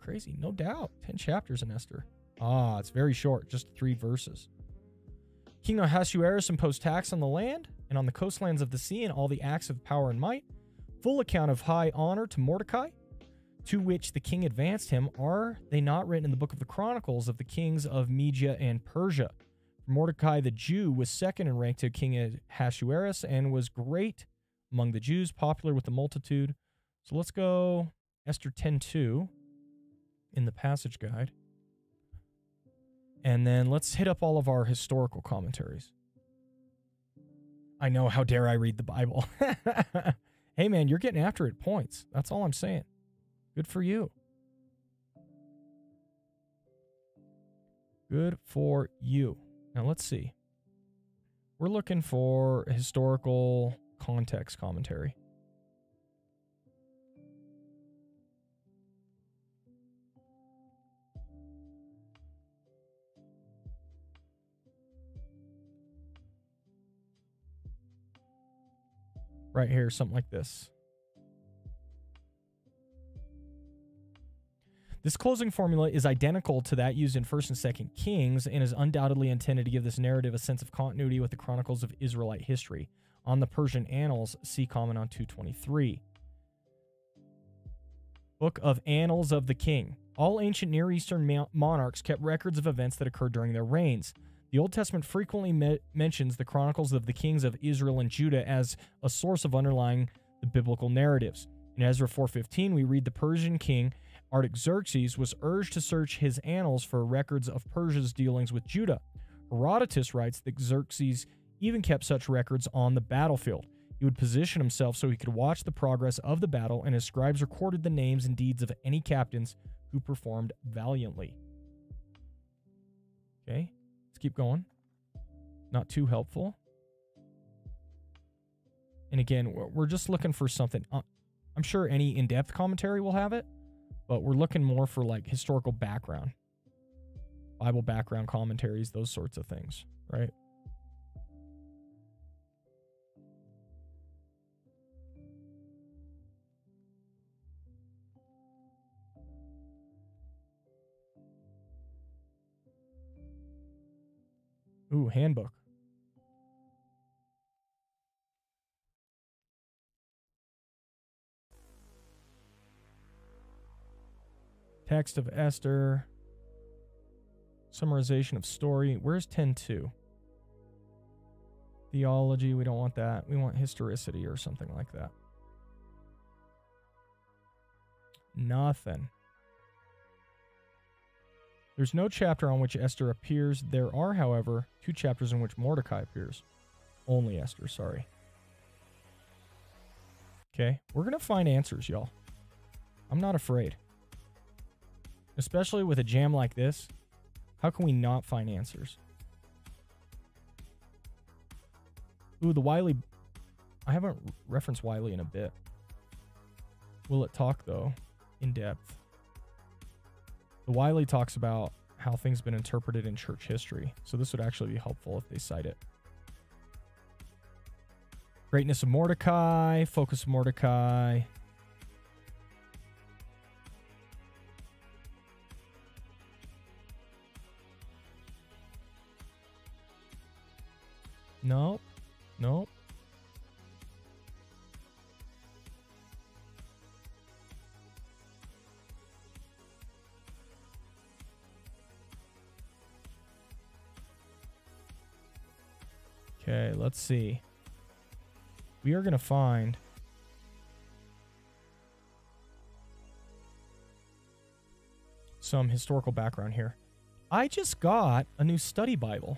Crazy, no doubt. 10 chapters in Esther. Ah, it's very short, just three verses. King Ahasuerus imposed tax on the land and on the coastlands of the sea and all the acts of power and might. Full account of high honor to Mordecai, to which the king advanced him. Are they not written in the book of the Chronicles of the kings of Media and Persia? Mordecai the Jew was second in rank to King Ahasuerus and was great among the Jews, popular with the multitude. So let's go Esther 10:2 in the passage guide. And then let's hit up all of our historical commentaries. I know, how dare I read the Bible? hey man, you're getting after it points. That's all I'm saying. Good for you. Good for you. Now let's see. We're looking for historical context commentary. Right here, something like this. This closing formula is identical to that used in 1st and 2nd Kings and is undoubtedly intended to give this narrative a sense of continuity with the chronicles of Israelite history. On the Persian Annals, see comment on 223. Book of Annals of the King. All ancient Near Eastern monarchs kept records of events that occurred during their reigns. The Old Testament frequently me- mentions the chronicles of the kings of Israel and Judah as a source of underlying the biblical narratives. In Ezra 4:15, we read the Persian king Artaxerxes was urged to search his annals for records of Persia's dealings with Judah. Herodotus writes that Xerxes even kept such records on the battlefield. He would position himself so he could watch the progress of the battle, and his scribes recorded the names and deeds of any captains who performed valiantly. Okay, let's keep going. Not too helpful. And again, we're just looking for something. uh, I'm sure any in depth commentary will have it, but we're looking more for like historical background, Bible background commentaries, those sorts of things, right? Ooh, handbook. Text of Esther. Summarization of story. Where's 10.2? Theology. We don't want that. We want historicity or something like that. Nothing. There's no chapter on which Esther appears. There are, however, two chapters in which Mordecai appears. Only Esther, sorry. Okay, we're going to find answers, y'all. I'm not afraid. Especially with a jam like this. How can we not find answers? Ooh, the Wiley. I haven't referenced Wiley in a bit. Will it talk, though, in depth? The Wiley talks about how things have been interpreted in church history. So this would actually be helpful if they cite it. Greatness of Mordecai, Focus of Mordecai. Nope. Let's see. We are going to find some historical background here. I just got a new study Bible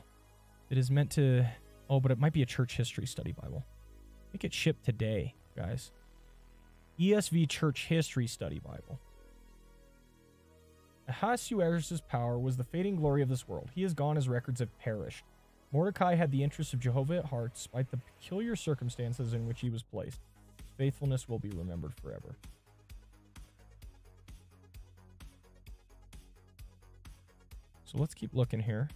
that is meant to. Oh, but it might be a church history study Bible. I think it shipped today, guys. ESV Church History Study Bible. Ahasuerus' power was the fading glory of this world. He is gone, his records have perished. Mordecai had the interests of Jehovah at heart, despite the peculiar circumstances in which he was placed. Faithfulness will be remembered forever. So let's keep looking here.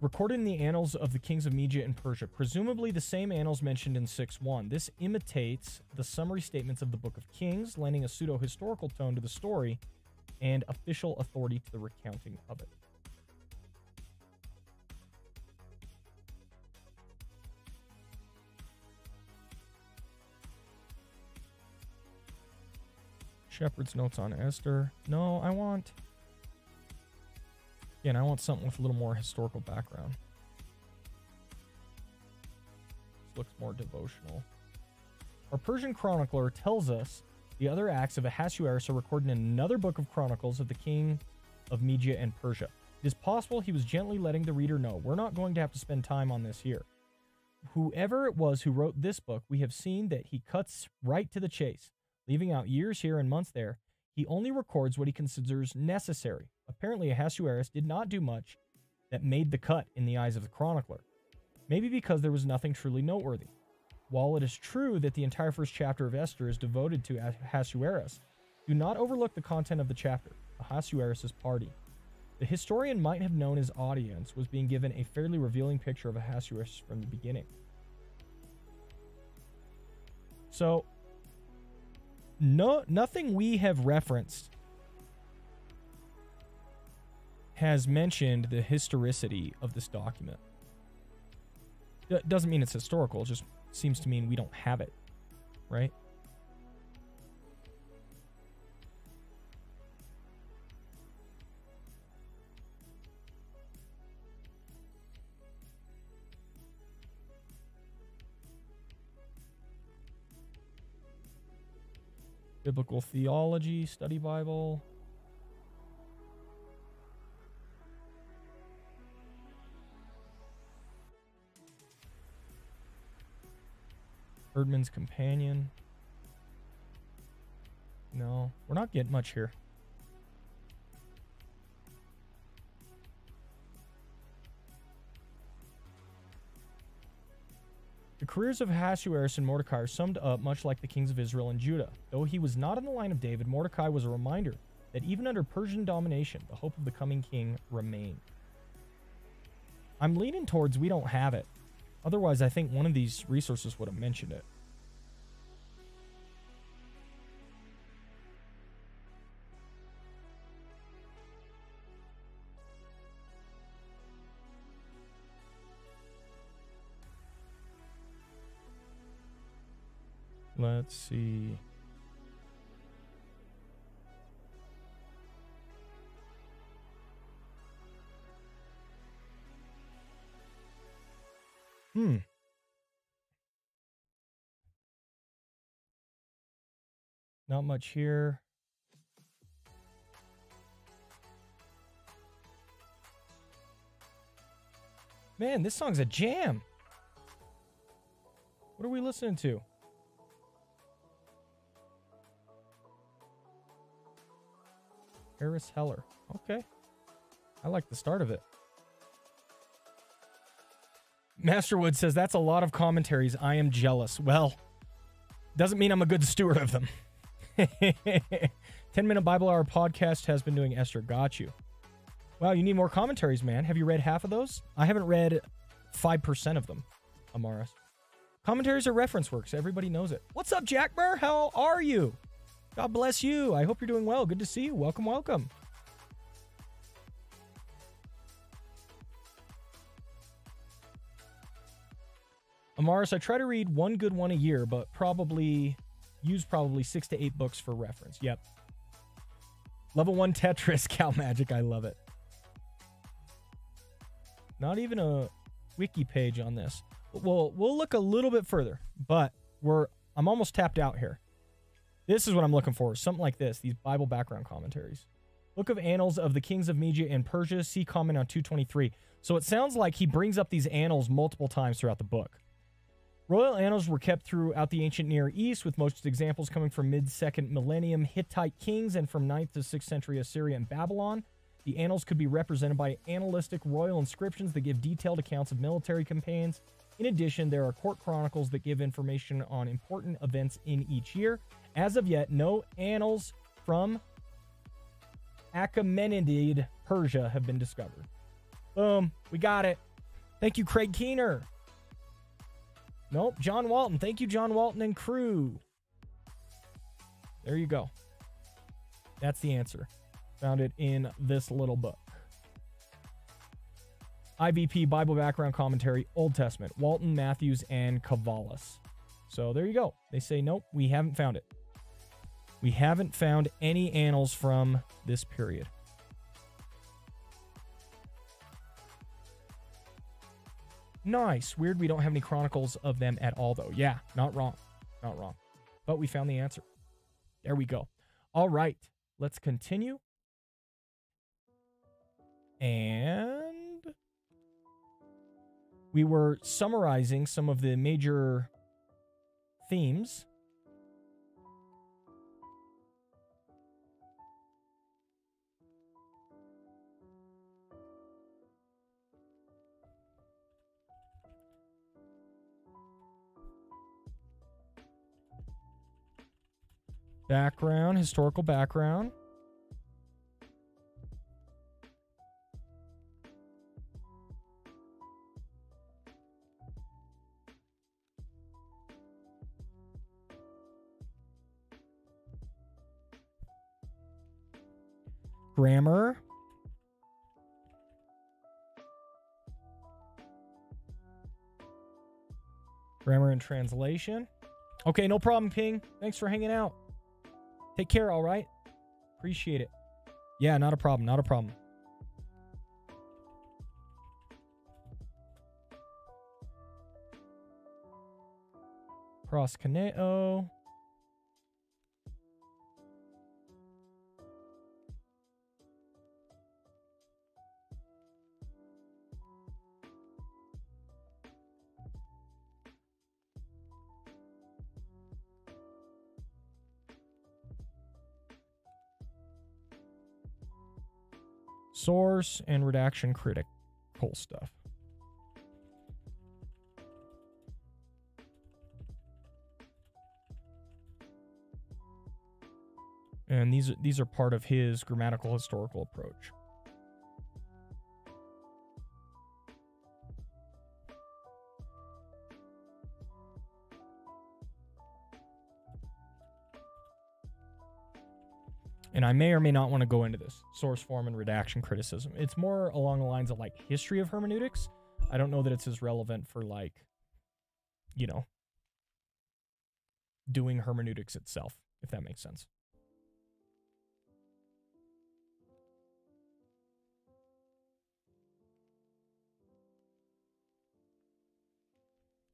Recorded in the annals of the kings of Media and Persia, presumably the same annals mentioned in 6.1. This imitates the summary statements of the Book of Kings, lending a pseudo historical tone to the story and official authority to the recounting of it. Shepherd's notes on Esther. No, I want. Again, I want something with a little more historical background. This looks more devotional. Our Persian chronicler tells us the other acts of Ahasuerus are recorded in another book of chronicles of the king of Media and Persia. It is possible he was gently letting the reader know we're not going to have to spend time on this here. Whoever it was who wrote this book, we have seen that he cuts right to the chase leaving out years here and months there. He only records what he considers necessary. Apparently, Ahasuerus did not do much that made the cut in the eyes of the chronicler. Maybe because there was nothing truly noteworthy. While it is true that the entire first chapter of Esther is devoted to Ahasuerus, do not overlook the content of the chapter, Ahasuerus' party. The historian might have known his audience was being given a fairly revealing picture of Ahasuerus from the beginning. So, no nothing we have referenced has mentioned the historicity of this document. It doesn't mean it's historical, it just seems to mean we don't have it, right? Biblical Theology Study Bible. Eerdmans Companion. No, we're not getting much here. The careers of Ahasuerus and Mordecai are summed up much like the kings of Israel and Judah. Though he was not in the line of David, Mordecai was a reminder that even under Persian domination, the hope of the coming king remained. I'm leaning towards we don't have it. Otherwise, I think one of these resources would have mentioned it. Let's see. Hmm. Not much here. Man, this song's a jam. What are we listening to? Harris Heller. Okay. I like the start of it. Masterwood says that's a lot of commentaries. I am jealous. Well, doesn't mean I'm a good steward of them. 10 Minute Bible Hour podcast has been doing Esther. Got you. Wow, you need more commentaries, man. Have you read half of those? I haven't read 5% of them, Amaris. Commentaries are reference works. Everybody knows it. What's up, Jack Burr? How are you? God bless you. I hope you're doing well. Good to see you. Welcome, welcome. Amaris, I try to read one good one a year, but probably use probably six to eight books for reference. Yep. Level one Tetris, Cow Magic. I love it. Not even a wiki page on this. We'll we'll look a little bit further, but we're I'm almost tapped out here. This is what I'm looking for. Something like this. These Bible background commentaries. Book of Annals of the Kings of Media and Persia. See comment on 223. So it sounds like he brings up these annals multiple times throughout the book. Royal annals were kept throughout the ancient Near East, with most examples coming from mid second millennium Hittite kings and from 9th to 6th century Assyria and Babylon. The annals could be represented by annalistic royal inscriptions that give detailed accounts of military campaigns. In addition, there are court chronicles that give information on important events in each year. As of yet, no annals from Achaemenid Persia have been discovered. Boom, we got it. Thank you, Craig Keener. Nope, John Walton. Thank you, John Walton and crew. There you go. That's the answer. Found it in this little book. IVP Bible Background Commentary, Old Testament, Walton, Matthews, and Chavalas. So there you go. They say, nope, we haven't found it. We haven't found any annals from this period. Nice. Weird we don't have any chronicles of them at all, though. Yeah, not wrong. Not wrong. But we found the answer. There we go. All right. Let's continue. And we were summarizing some of the major themes. Background, historical background. Grammar. Grammar and translation. Okay, no problem, Ping. Thanks for hanging out. Take care, all right? Appreciate it. Yeah, not a problem. Not a problem. Proskuneo. Source and redaction critical stuff. And these are, these are part of his grammatical historical approach. And I may or may not want to go into this source form and redaction criticism. It's more along the lines of like history of hermeneutics. I don't know that it's as relevant for like, you know, doing hermeneutics itself, if that makes sense.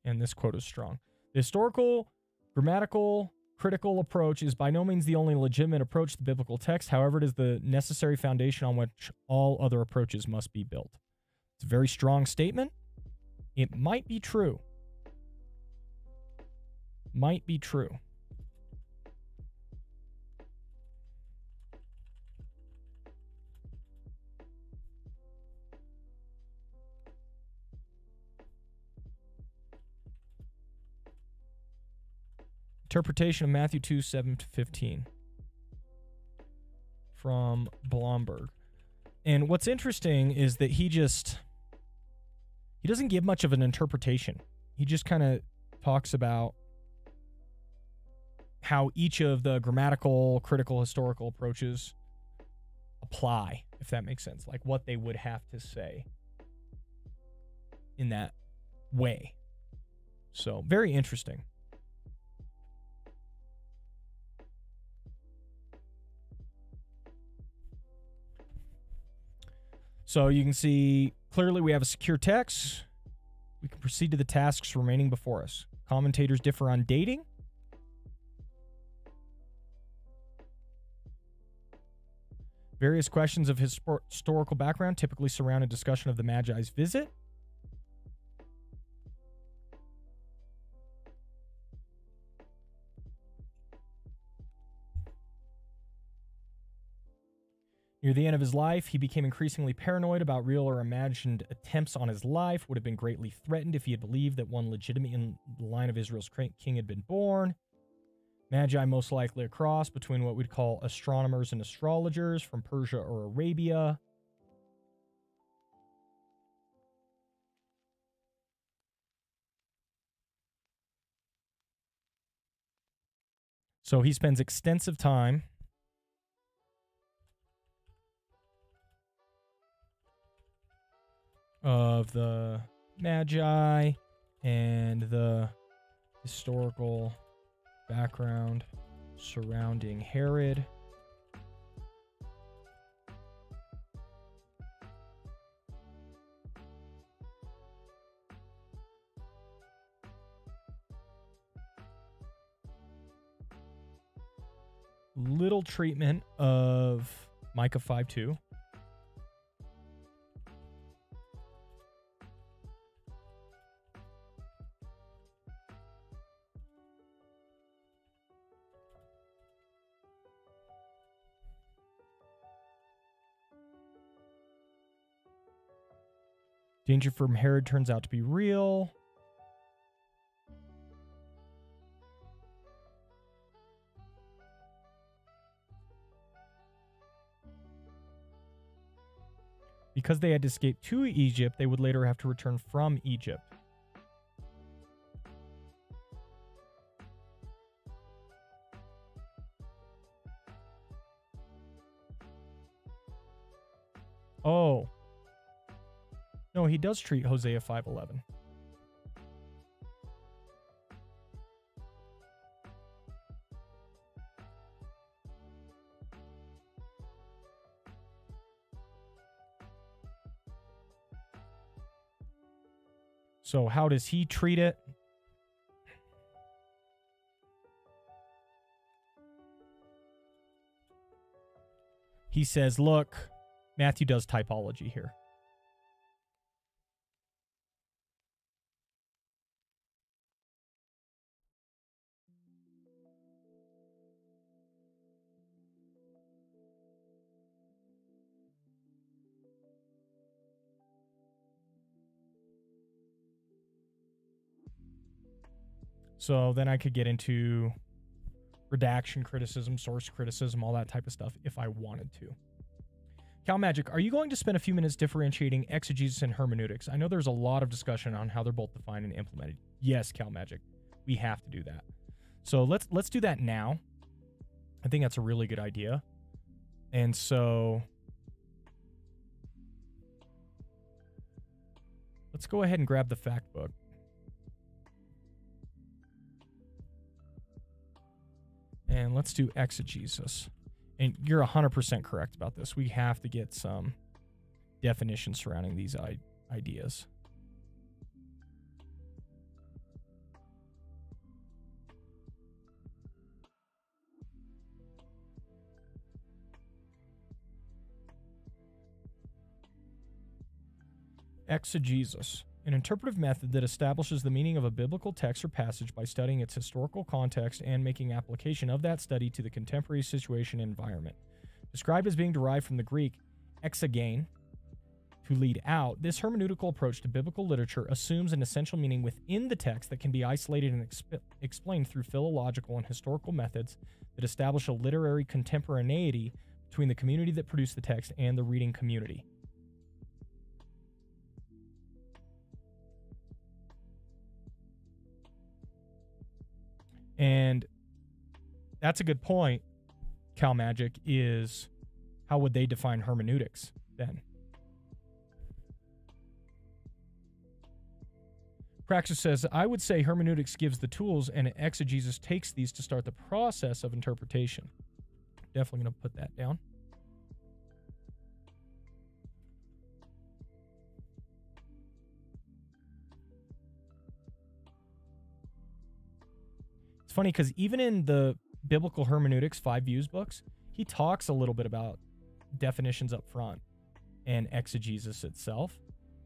And this quote is strong. The historical, grammatical, critical approach is by no means the only legitimate approach to biblical text. However, it is the necessary foundation on which all other approaches must be built. It's a very strong statement. It might be true. Might be true. Interpretation of Matthew 2 7 to 15. from Blomberg. And what's interesting is that he just he doesn't give much of an interpretation. He just kind of talks about how each of the grammatical, critical, historical approaches apply, if that makes sense. Like what they would have to say in that way. So, very interesting. So you can see clearly we have a secure text. We can proceed to the tasks remaining before us. Commentators differ on dating. Various questions of his historical background typically surround a discussion of the Magi's visit. Near the end of his life, he became increasingly paranoid about real or imagined attempts on his life, would have been greatly threatened if he had believed that one legitimate in the line of Israel's king had been born. Magi most likely a cross between what we'd call astronomers and astrologers from Persia or Arabia. So he spends extensive time of the Magi and the historical background surrounding Herod. Little treatment of Micah 5 2. Danger from Herod turns out to be real. Because they had to escape to Egypt, they would later have to return from Egypt. He does treat Hosea 511. So how does he treat it? He says, look, Matthew does typology here. So then I could get into redaction criticism, source criticism, all that type of stuff if I wanted to. Cal Magic, are you going to spend a few minutes differentiating exegesis and hermeneutics? I know there's a lot of discussion on how they're both defined and implemented. Yes, Cal Magic, we have to do that. So let's let's do that now. I think that's a really good idea. And so let's go ahead and grab the fact book. And let's do exegesis. And you're 100% correct about this. We have to get some definition surrounding these ideas. Exegesis, an interpretive method that establishes the meaning of a biblical text or passage by studying its historical context and making application of that study to the contemporary situation and environment. Described as being derived from the Greek exegein, to lead out, this hermeneutical approach to biblical literature assumes an essential meaning within the text that can be isolated and exp- explained through philological and historical methods that establish a literary contemporaneity between the community that produced the text and the reading community. And that's a good point, Cal Magic, is how would they define hermeneutics then? Praxis says, I would say hermeneutics gives the tools and exegesis takes these to start the process of interpretation. Definitely going to put that down. Funny because even in the biblical hermeneutics five views books, he talks a little bit about definitions up front and exegesis itself.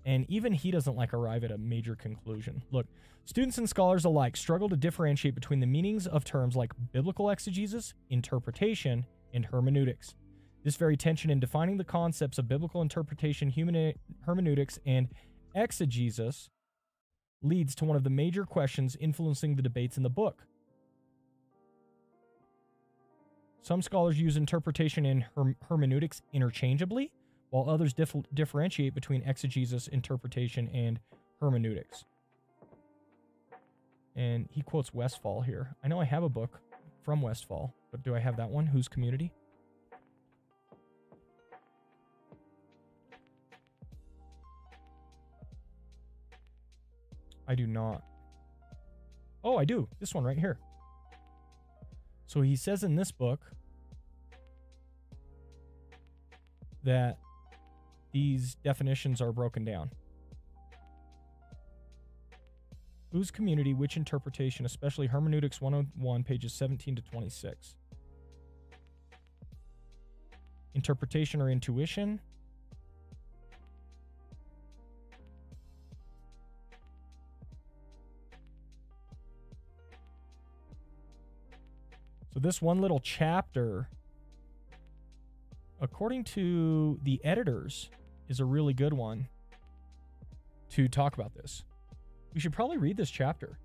And even he doesn't like arrive at a major conclusion. Look, students and scholars alike struggle to differentiate between the meanings of terms like biblical exegesis, interpretation, and hermeneutics. This very tension in defining the concepts of biblical interpretation, human eh, hermeneutics, and exegesis leads to one of the major questions influencing the debates in the book. Some scholars use interpretation and herm- hermeneutics interchangeably, while others dif- differentiate between exegesis, interpretation, and hermeneutics. And he quotes Westphal here. I know I have a book from Westphal, but do I have that one? Whose community? I do not. Oh, I do. This one right here. So he says in this book that these definitions are broken down. Whose community, which interpretation, especially Hermeneutics 101, pages 17 to 26. Interpretation or intuition. So, this one little chapter, according to the editors, is a really good one to talk about this. We should probably read this chapter.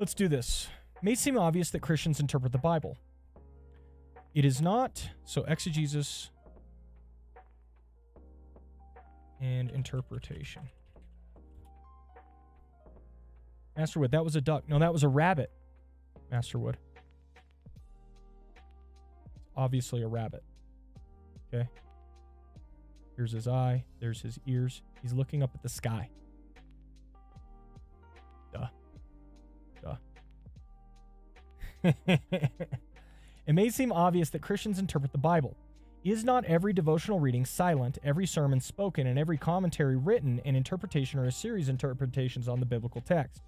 Let's do this. It may seem obvious that Christians interpret the Bible. It is not, so exegesis and interpretation. Masterwood, that was a duck. No, that was a rabbit. Masterwood. Obviously a rabbit. Okay. Here's his eye. There's his ears. He's looking up at the sky. Duh. Duh. it may seem obvious that Christians interpret the Bible. Is not every devotional reading silent, every sermon spoken, and every commentary written an interpretation or a series of interpretations on the biblical text?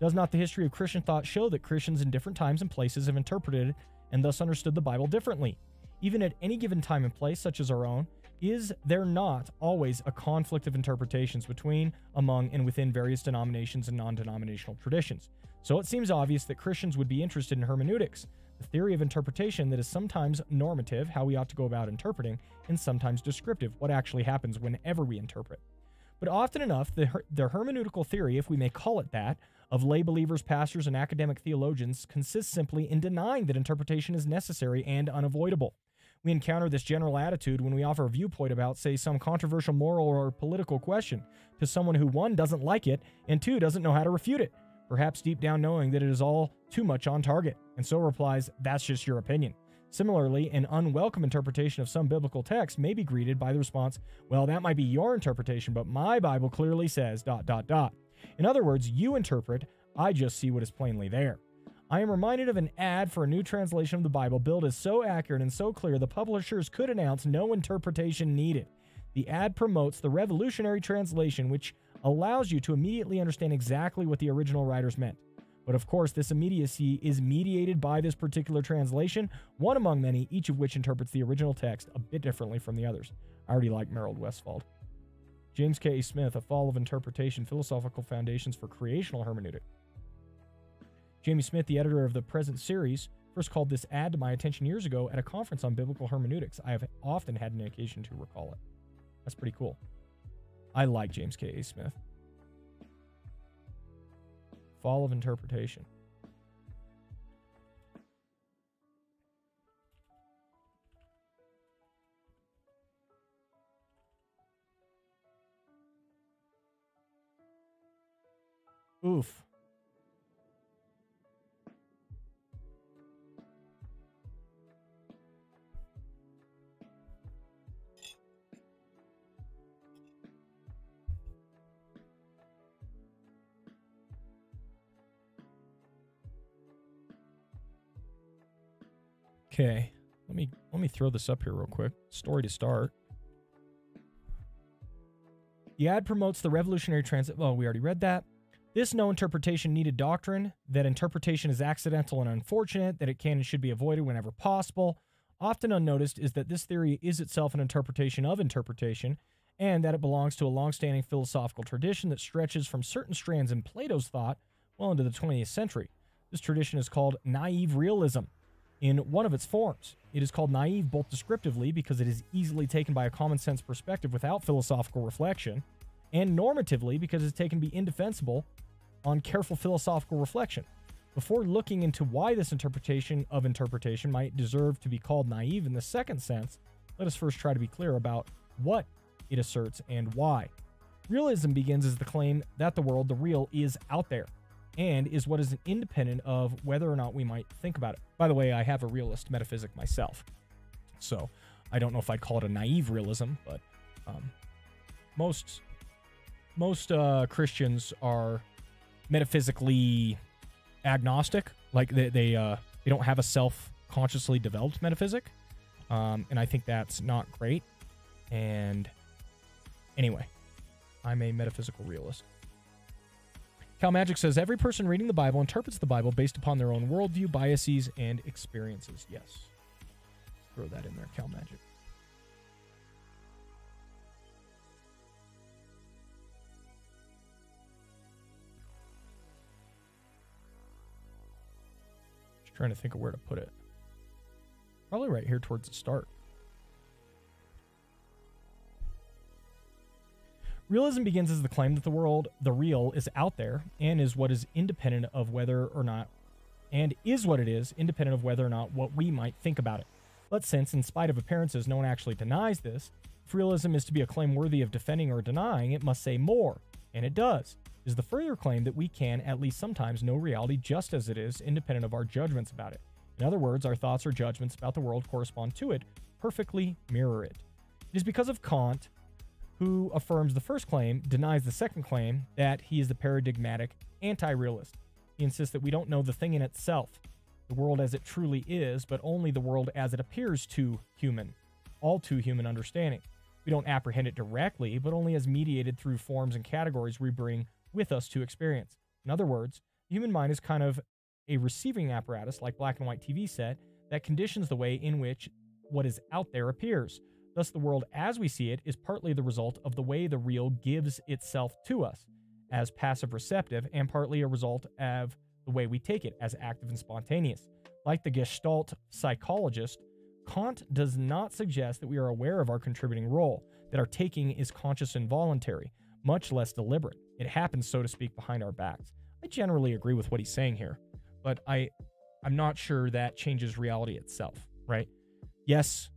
Does not the history of Christian thought show that Christians in different times and places have interpreted and thus understood the Bible differently? Even at any given time and place, such as our own, is there not always a conflict of interpretations between, among, and within various denominations and non denominational traditions? So it seems obvious that Christians would be interested in hermeneutics, theory of interpretation that is sometimes normative, how we ought to go about interpreting, and sometimes descriptive, what actually happens whenever we interpret. But often enough, the, her- the hermeneutical theory, if we may call it that, of lay believers, pastors, and academic theologians consists simply in denying that interpretation is necessary and unavoidable. We encounter this general attitude when we offer a viewpoint about, say, some controversial moral or political question to someone who, one, doesn't like it, and two, doesn't know how to refute it, perhaps deep down knowing that it is all too much on target, and so replies, That's just your opinion. Similarly, an unwelcome interpretation of some biblical text may be greeted by the response, Well, that might be your interpretation, but my Bible clearly says dot dot dot. In other words, you interpret, I just see what is plainly there. I am reminded of an ad for a new translation of the Bible billed as so accurate and so clear the publishers could announce no interpretation needed. The ad promotes the revolutionary translation, which allows you to immediately understand exactly what the original writers meant. But of course, this immediacy is mediated by this particular translation, one among many, each of which interprets the original text a bit differently from the others. I already like Merrill Westphal. James K. Smith, A Fall of Interpretation Philosophical Foundations for Creational Hermeneutic. Jamie Smith, the editor of the present series, first called this ad to my attention years ago at a conference on biblical hermeneutics. I have often had an occasion to recall it. That's pretty cool. I like James K. A. Smith. Fall of interpretation. Oof. Okay. Let me let me throw this up here real quick. Story to start. The ad promotes the revolutionary transit. Well, oh, we already read that. This no interpretation needed doctrine, that interpretation is accidental and unfortunate, that it can and should be avoided whenever possible. Often unnoticed is that this theory is itself an interpretation of interpretation, and that it belongs to a long-standing philosophical tradition that stretches from certain strands in Plato's thought well into the 20th century. This tradition is called naive realism in one of its forms. It is called naive both descriptively because it is easily taken by a common sense perspective without philosophical reflection, and normatively because it's taken to be indefensible on careful philosophical reflection. Before looking into why this interpretation of interpretation might deserve to be called naive in the second sense, let us first try to be clear about what it asserts and why. Realism begins as the claim that the world, the real, is out there and is what is independent of whether or not we might think about it. By the way, I have a realist metaphysic myself. So I don't know if I'd call it a naive realism, but um, most most uh, Christians are metaphysically agnostic. Like they they uh, they don't have a self consciously developed metaphysic, um, and I think that's not great. And anyway, I'm a metaphysical realist. Cal Magic says every person reading the Bible interprets the Bible based upon their own worldview, biases, and experiences. Yes. Throw that in there, Cal Magic. Just trying to think of where to put it. Probably right here towards the start. Realism begins as the claim that the world, the real, is out there and is what is independent of whether or not, and is what it is, independent of whether or not what we might think about it. But since, in spite of appearances, no one actually denies this, if realism is to be a claim worthy of defending or denying, it must say more, and it does. It is the further claim that we can, at least sometimes, know reality just as it is, independent of our judgments about it. In other words, our thoughts or judgments about the world correspond to it, perfectly mirror it. It is because of Kant who affirms the first claim, denies the second claim that he is the paradigmatic anti realist. He insists that we don't know the thing in itself, the world as it truly is, but only the world as it appears to human, all too human understanding. We don't apprehend it directly, but only as mediated through forms and categories we bring with us to experience. In other words, the human mind is kind of a receiving apparatus like black and white TV set that conditions the way in which what is out there appears. Thus, the world as we see it is partly the result of the way the real gives itself to us as passive receptive, and partly a result of the way we take it as active and spontaneous. Like the Gestalt psychologist, Kant does not suggest that we are aware of our contributing role, that our taking is conscious and voluntary, much less deliberate. It happens, so to speak, behind our backs. I generally agree with what he's saying here, but I I'm not sure that changes reality itself, right? Yes,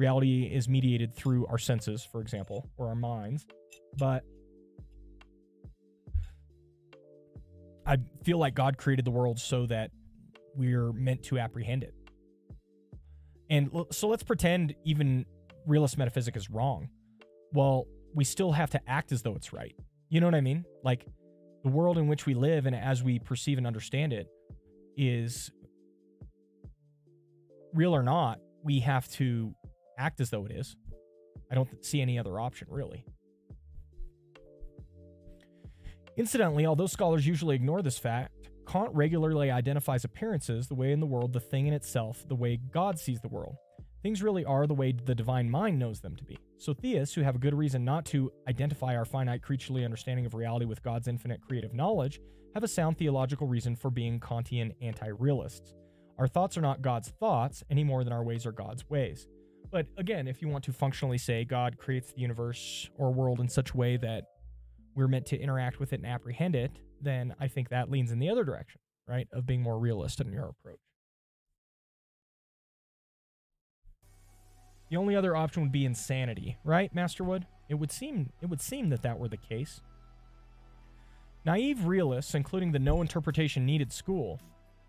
reality is mediated through our senses, for example, or our minds. But I feel like God created the world so that we're meant to apprehend it. And so let's pretend even realist metaphysic is wrong. Well, we still have to act as though it's right. You know what I mean? Like the world in which we live and as we perceive and understand it is real or not, we have to act as though it is. I don't see any other option, really. Incidentally, although scholars usually ignore this fact, Kant regularly identifies appearances the way in the world, the thing in itself, the way God sees the world. Things really are the way the divine mind knows them to be. So theists, who have a good reason not to identify our finite creaturely understanding of reality with God's infinite creative knowledge, have a sound theological reason for being Kantian anti realists. Our thoughts are not God's thoughts any more than our ways are God's ways. But again, if you want to functionally say God creates the universe or world in such a way that we're meant to interact with it and apprehend it, then I think that leans in the other direction, right? Of being more realistic in your approach. The only other option would be insanity, right, Masterwood? It would seem it would seem that that were the case. Naive realists, including the no interpretation needed school,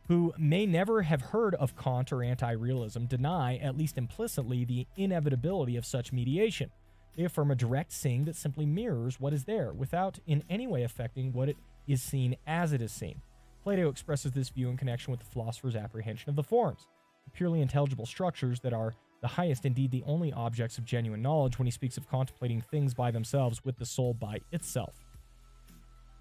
who may never have heard of Kant or anti realism, deny, at least implicitly, the inevitability of such mediation. They affirm a direct seeing that simply mirrors what is there, without in any way affecting what it is seen as it is seen. Plato expresses this view in connection with the philosopher's apprehension of the forms, the purely intelligible structures that are the highest, indeed the only objects of genuine knowledge when he speaks of contemplating things by themselves with the soul by itself.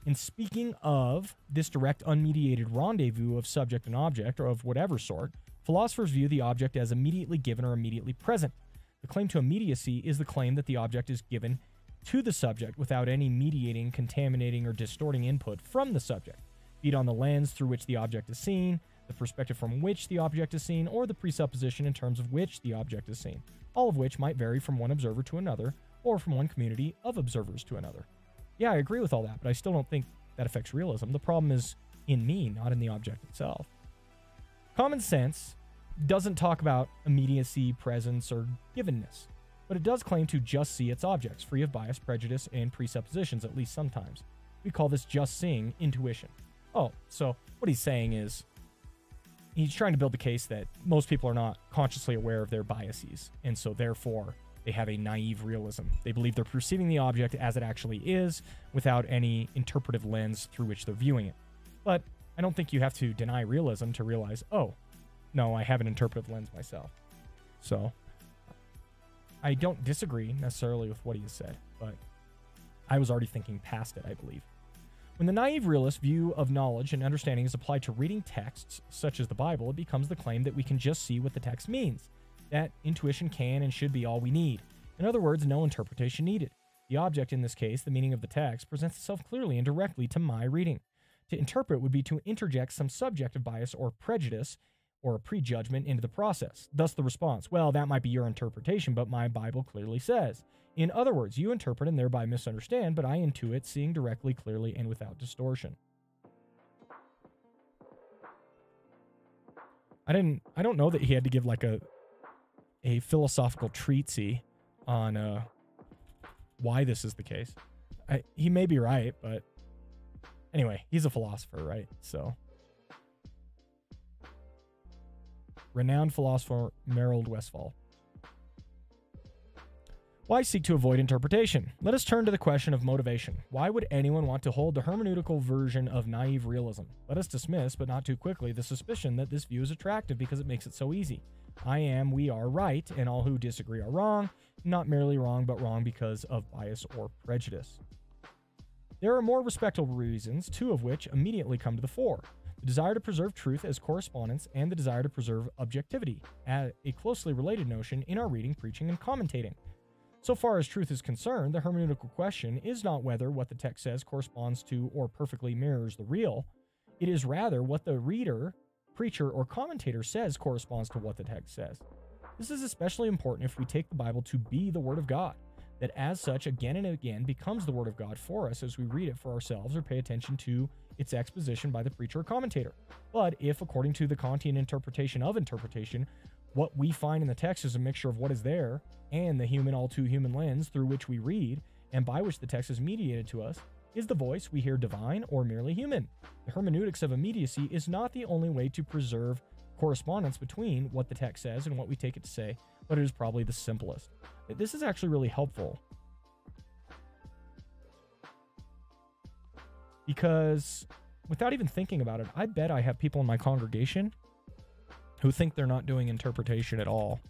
In speaking of this direct, unmediated rendezvous of subject and object, or of whatever sort, philosophers view the object as immediately given or immediately present. The claim to immediacy is the claim that the object is given to the subject without any mediating, contaminating, or distorting input from the subject, be it on the lens through which the object is seen, the perspective from which the object is seen, or the presupposition in terms of which the object is seen, all of which might vary from one observer to another, or from one community of observers to another. Yeah, I agree with all that, but I still don't think that affects realism. The problem is in me, not in the object itself. Common sense doesn't talk about immediacy, presence, or givenness, but it does claim to just see its objects, free of bias, prejudice, and presuppositions, at least sometimes. We call this just seeing intuition. Oh, so what he's saying is he's trying to build the case that most people are not consciously aware of their biases, and so therefore they have a naive realism. They believe they're perceiving the object as it actually is without any interpretive lens through which they're viewing it. But I don't think you have to deny realism to realize, oh, no, I have an interpretive lens myself. So I don't disagree necessarily with what he has said, but I was already thinking past it, I believe. When the naive realist view of knowledge and understanding is applied to reading texts, such as the Bible, it becomes the claim that we can just see what the text means, that intuition can and should be all we need. In other words, no interpretation needed. The object, in this case, the meaning of the text, presents itself clearly and directly to my reading. To interpret would be to interject some subjective bias or prejudice or prejudgment into the process. Thus, the response, well, that might be your interpretation, but my Bible clearly says. In other words, you interpret and thereby misunderstand, but I intuit, seeing directly, clearly, and without distortion. I didn't. I don't know that he had to give like a a philosophical treatise on uh, why this is the case. I, he may be right, but anyway, he's a philosopher, right? So renowned philosopher Merold Westphal. Why seek to avoid interpretation? Let us turn to the question of motivation. Why would anyone want to hold the hermeneutical version of naive realism? Let us dismiss, but not too quickly, the suspicion that this view is attractive because it makes it so easy. I am, we are right, and all who disagree are wrong, not merely wrong, but wrong because of bias or prejudice. There are more respectable reasons, two of which immediately come to the fore the desire to preserve truth as correspondence and the desire to preserve objectivity, a closely related notion in our reading, preaching, and commentating. So far as truth is concerned, the hermeneutical question is not whether what the text says corresponds to or perfectly mirrors the real. It is rather what the reader, preacher, or commentator says corresponds to what the text says. This is especially important if we take the Bible to be the Word of God, that as such, again and again, becomes the Word of God for us as we read it for ourselves or pay attention to its exposition by the preacher or commentator. But if, according to the Kantian interpretation of interpretation, what we find in the text is a mixture of what is there and the human, all too human lens through which we read and by which the text is mediated to us. Is the voice we hear divine or merely human? The hermeneutics of immediacy is not the only way to preserve correspondence between what the text says and what we take it to say, but it is probably the simplest. This is actually really helpful because without even thinking about it, I bet I have people in my congregation who think they're not doing interpretation at all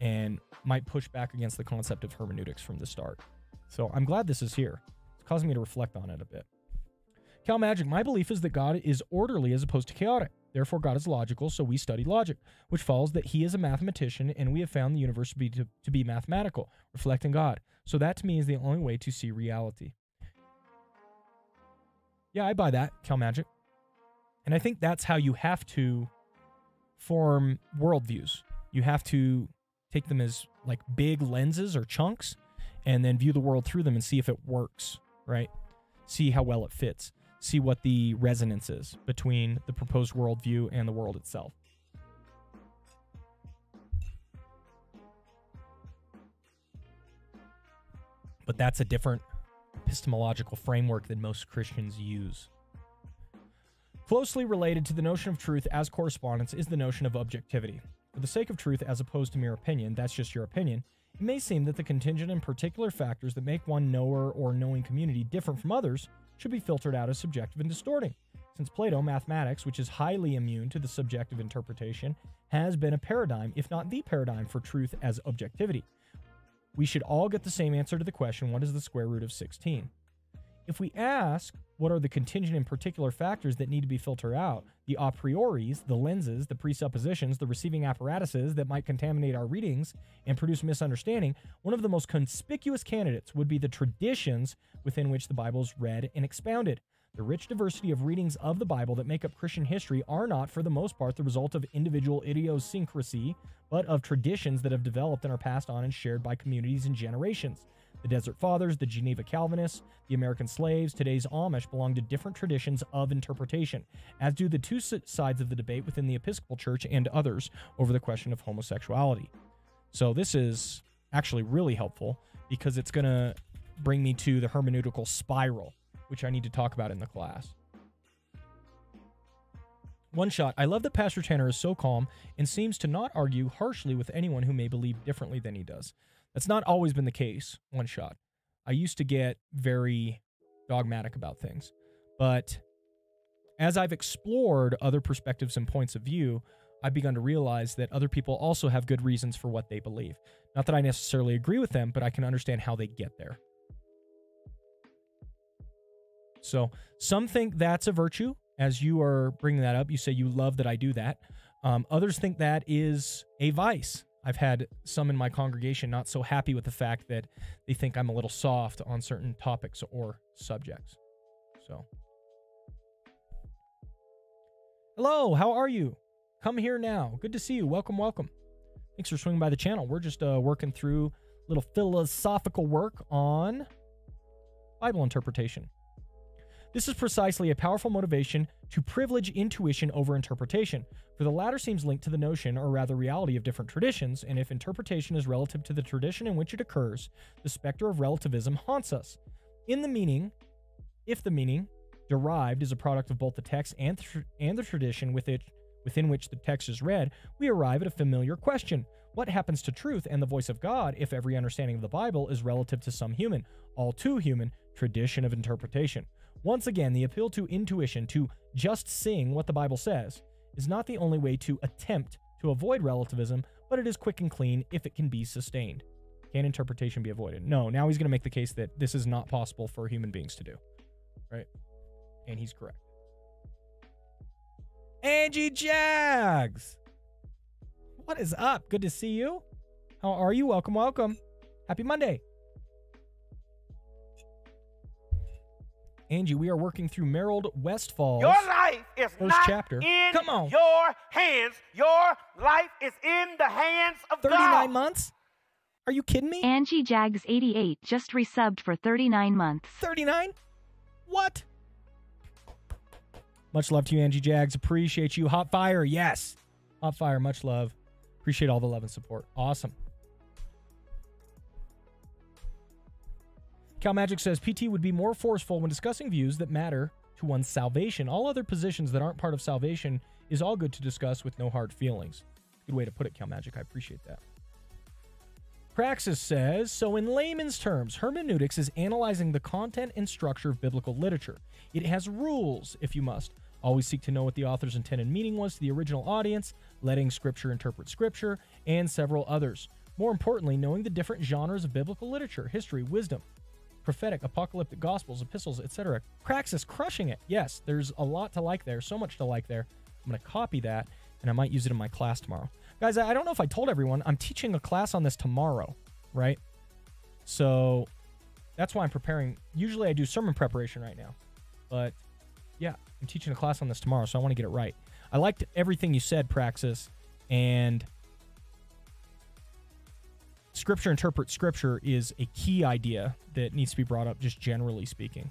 and might push back against the concept of hermeneutics from the start. So I'm glad this is here. It's causing me to reflect on it a bit. Cal Magic, my belief is that God is orderly as opposed to chaotic. Therefore, God is logical, so we study logic, which follows that He is a mathematician and we have found the universe to be, to, to be mathematical, reflecting God. So that to me is the only way to see reality. Yeah, I buy that, Cal Magic. And I think that's how you have to form worldviews. You have to take them as like big lenses or chunks and then view the world through them and see if it works, right? See how well it fits. See what the resonance is between the proposed worldview and the world itself. But that's a different epistemological framework than most Christians use. Closely related to the notion of truth as correspondence is the notion of objectivity. For the sake of truth as opposed to mere opinion, that's just your opinion, it may seem that the contingent and particular factors that make one knower or knowing community different from others should be filtered out as subjective and distorting. Since Plato, mathematics, which is highly immune to the subjective interpretation, has been a paradigm, if not the paradigm, for truth as objectivity. We should all get the same answer to the question what is the square root of 16? If we ask what are the contingent and particular factors that need to be filtered out, the a prioris, the lenses, the presuppositions, the receiving apparatuses that might contaminate our readings and produce misunderstanding, one of the most conspicuous candidates would be the traditions within which the Bible is read and expounded. The rich diversity of readings of the Bible that make up Christian history are not, for the most part, the result of individual idiosyncrasy, but of traditions that have developed and are passed on and shared by communities and generations. The Desert Fathers, the Geneva Calvinists, the American slaves, today's Amish belong to different traditions of interpretation, as do the two sides of the debate within the Episcopal Church and others over the question of homosexuality. So, this is actually really helpful because it's going to bring me to the hermeneutical spiral, which I need to talk about in the class. One shot. I love that Pastor Tanner is so calm and seems to not argue harshly with anyone who may believe differently than he does. That's not always been the case, one shot. I used to get very dogmatic about things. But as I've explored other perspectives and points of view, I've begun to realize that other people also have good reasons for what they believe. Not that I necessarily agree with them, but I can understand how they get there. So some think that's a virtue. As you are bringing that up, you say you love that I do that. Um, others think that is a vice. I've had some in my congregation not so happy with the fact that they think I'm a little soft on certain topics or subjects. So, hello, how are you? Come here now. Good to see you. Welcome, welcome. Thanks for swinging by the channel. We're just uh, working through a little philosophical work on Bible interpretation. This is precisely a powerful motivation to privilege intuition over interpretation, the latter seems linked to the notion, or rather reality, of different traditions, and if interpretation is relative to the tradition in which it occurs, the specter of relativism haunts us. In the meaning, if the meaning derived is a product of both the text and, and the tradition with it, within which the text is read, we arrive at a familiar question. What happens to truth and the voice of God if every understanding of the Bible is relative to some human, all too human, tradition of interpretation? Once again, the appeal to intuition, to just seeing what the Bible says, is not the only way to attempt to avoid relativism, but it is quick and clean if it can be sustained. Can interpretation be avoided? No. Now he's going to make the case that this is not possible for human beings to do. Right? And he's correct. Angie Jags! What is up? Good to see you. How are you? Welcome, welcome. Happy Monday. Angie, we are working through Merrill Westphal's Your life is first not chapter. in Come on. your hands. Your life is in the hands of 39 God. months? Are you kidding me? Angie Jags 88 just resubbed for 39 months. 39? What? Much love to you, Angie Jags. Appreciate you. Hot Fire, yes. Hot Fire, much love. Appreciate all the love and support. Awesome. Cal Magic says PT would be more forceful when discussing views that matter to one's salvation. All other positions that aren't part of salvation is all good to discuss with no hard feelings. Good way to put it, Cal Magic. I appreciate that. Praxis says so, in layman's terms, hermeneutics is analyzing the content and structure of biblical literature. It has rules, if you must. Always seek to know what the author's intended meaning was to the original audience, letting scripture interpret scripture, and several others. More importantly, knowing the different genres of biblical literature, history, wisdom, prophetic, apocalyptic, gospels, epistles, etc. Praxis crushing it. Yes, there's a lot to like there, so much to like there. I'm going to copy that, and I might use it in my class tomorrow. Guys, I don't know if I told everyone, I'm teaching a class on this tomorrow, right? So that's why I'm preparing. Usually I do sermon preparation right now, but yeah, I'm teaching a class on this tomorrow, so I want to get it right. I liked everything you said, Praxis, and scripture interprets scripture is a key idea that needs to be brought up, just generally speaking.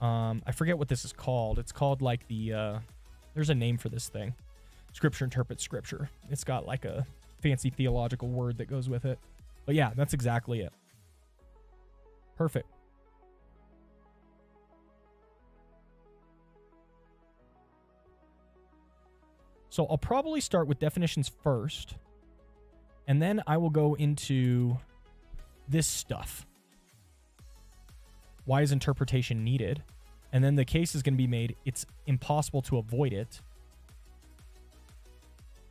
Um, I forget what this is called. It's called like the. Uh, there's a name for this thing. Scripture interprets scripture. It's got like a fancy theological word that goes with it. But yeah, that's exactly it. Perfect. So I'll probably start with definitions first, and then I will go into this stuff. Why is interpretation needed? And then the case is going to be made it's impossible to avoid it.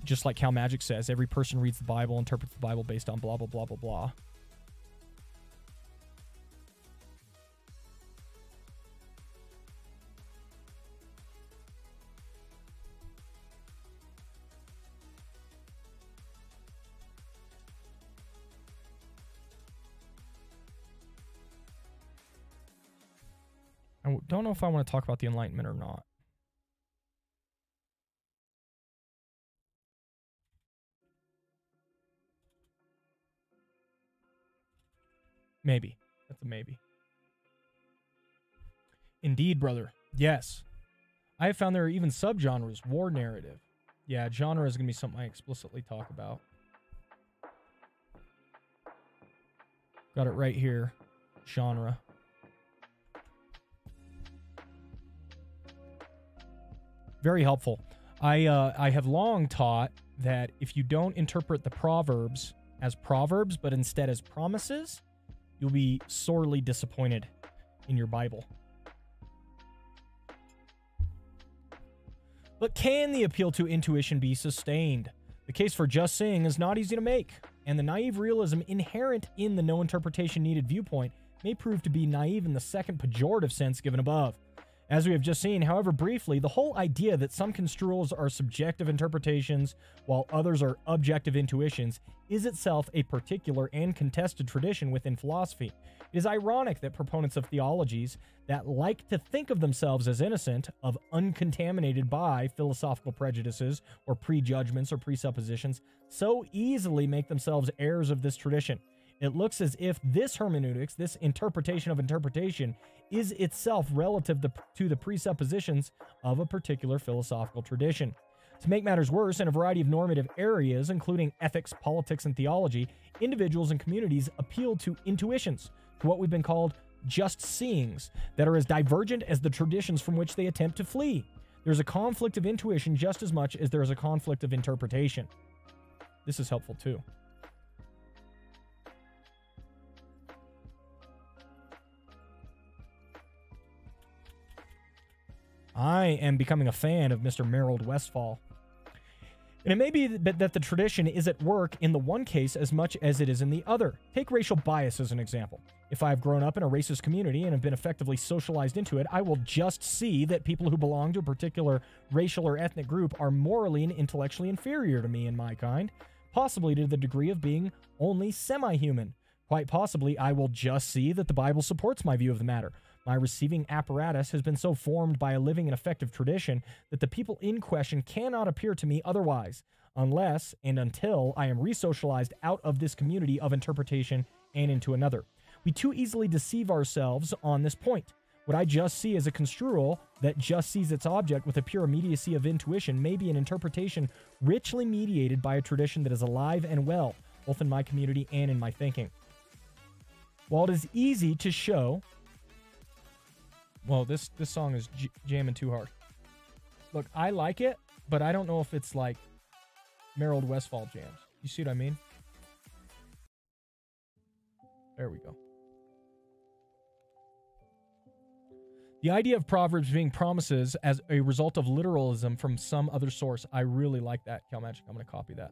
Just like Cal Magic says, every person reads the Bible, interprets the Bible based on blah, blah, blah, blah, blah. Don't know if I want to talk about the Enlightenment or not. Maybe. That's a maybe. Indeed, brother. Yes. I have found there are even subgenres. War narrative. Yeah, genre is going to be something I explicitly talk about. Got it right here. Genre. Very helpful. I uh, I have long taught that if you don't interpret the proverbs as proverbs, but instead as promises, you'll be sorely disappointed in your Bible. But can the appeal to intuition be sustained? The case for just seeing is not easy to make, and the naive realism inherent in the no interpretation needed viewpoint may prove to be naive in the second pejorative sense given above. As we have just seen, however briefly, the whole idea that some construals are subjective interpretations while others are objective intuitions is itself a particular and contested tradition within philosophy. It is ironic that proponents of theologies that like to think of themselves as innocent, of uncontaminated by philosophical prejudices or prejudgments or presuppositions, so easily make themselves heirs of this tradition. It looks as if this hermeneutics, this interpretation of interpretation, is itself relative to the presuppositions of a particular philosophical tradition. To make matters worse, in a variety of normative areas, including ethics, politics, and theology, individuals and communities appeal to intuitions, to what we've been called just seeings, that are as divergent as the traditions from which they attempt to flee. There's a conflict of intuition just as much as there is a conflict of interpretation. This is helpful too. I am becoming a fan of Mr. Merold Westphal. And it may be that the tradition is at work in the one case as much as it is in the other. Take racial bias as an example. If I have grown up in a racist community and have been effectively socialized into it, I will just see that people who belong to a particular racial or ethnic group are morally and intellectually inferior to me and my kind, possibly to the degree of being only semi human. Quite possibly, I will just see that the Bible supports my view of the matter. My receiving apparatus has been so formed by a living and effective tradition that the people in question cannot appear to me otherwise, unless and until I am resocialized out of this community of interpretation and into another. We too easily deceive ourselves on this point. What I just see as a construal that just sees its object with a pure immediacy of intuition may be an interpretation richly mediated by a tradition that is alive and well, both in my community and in my thinking. While it is easy to show well, this this song is j- jamming too hard. Look, I like it, but I don't know if it's like Merold Westphal jams. You see what I mean? There we go. The idea of Proverbs being promises as a result of literalism from some other source, I really like that, Cal Magic. I'm going to copy that.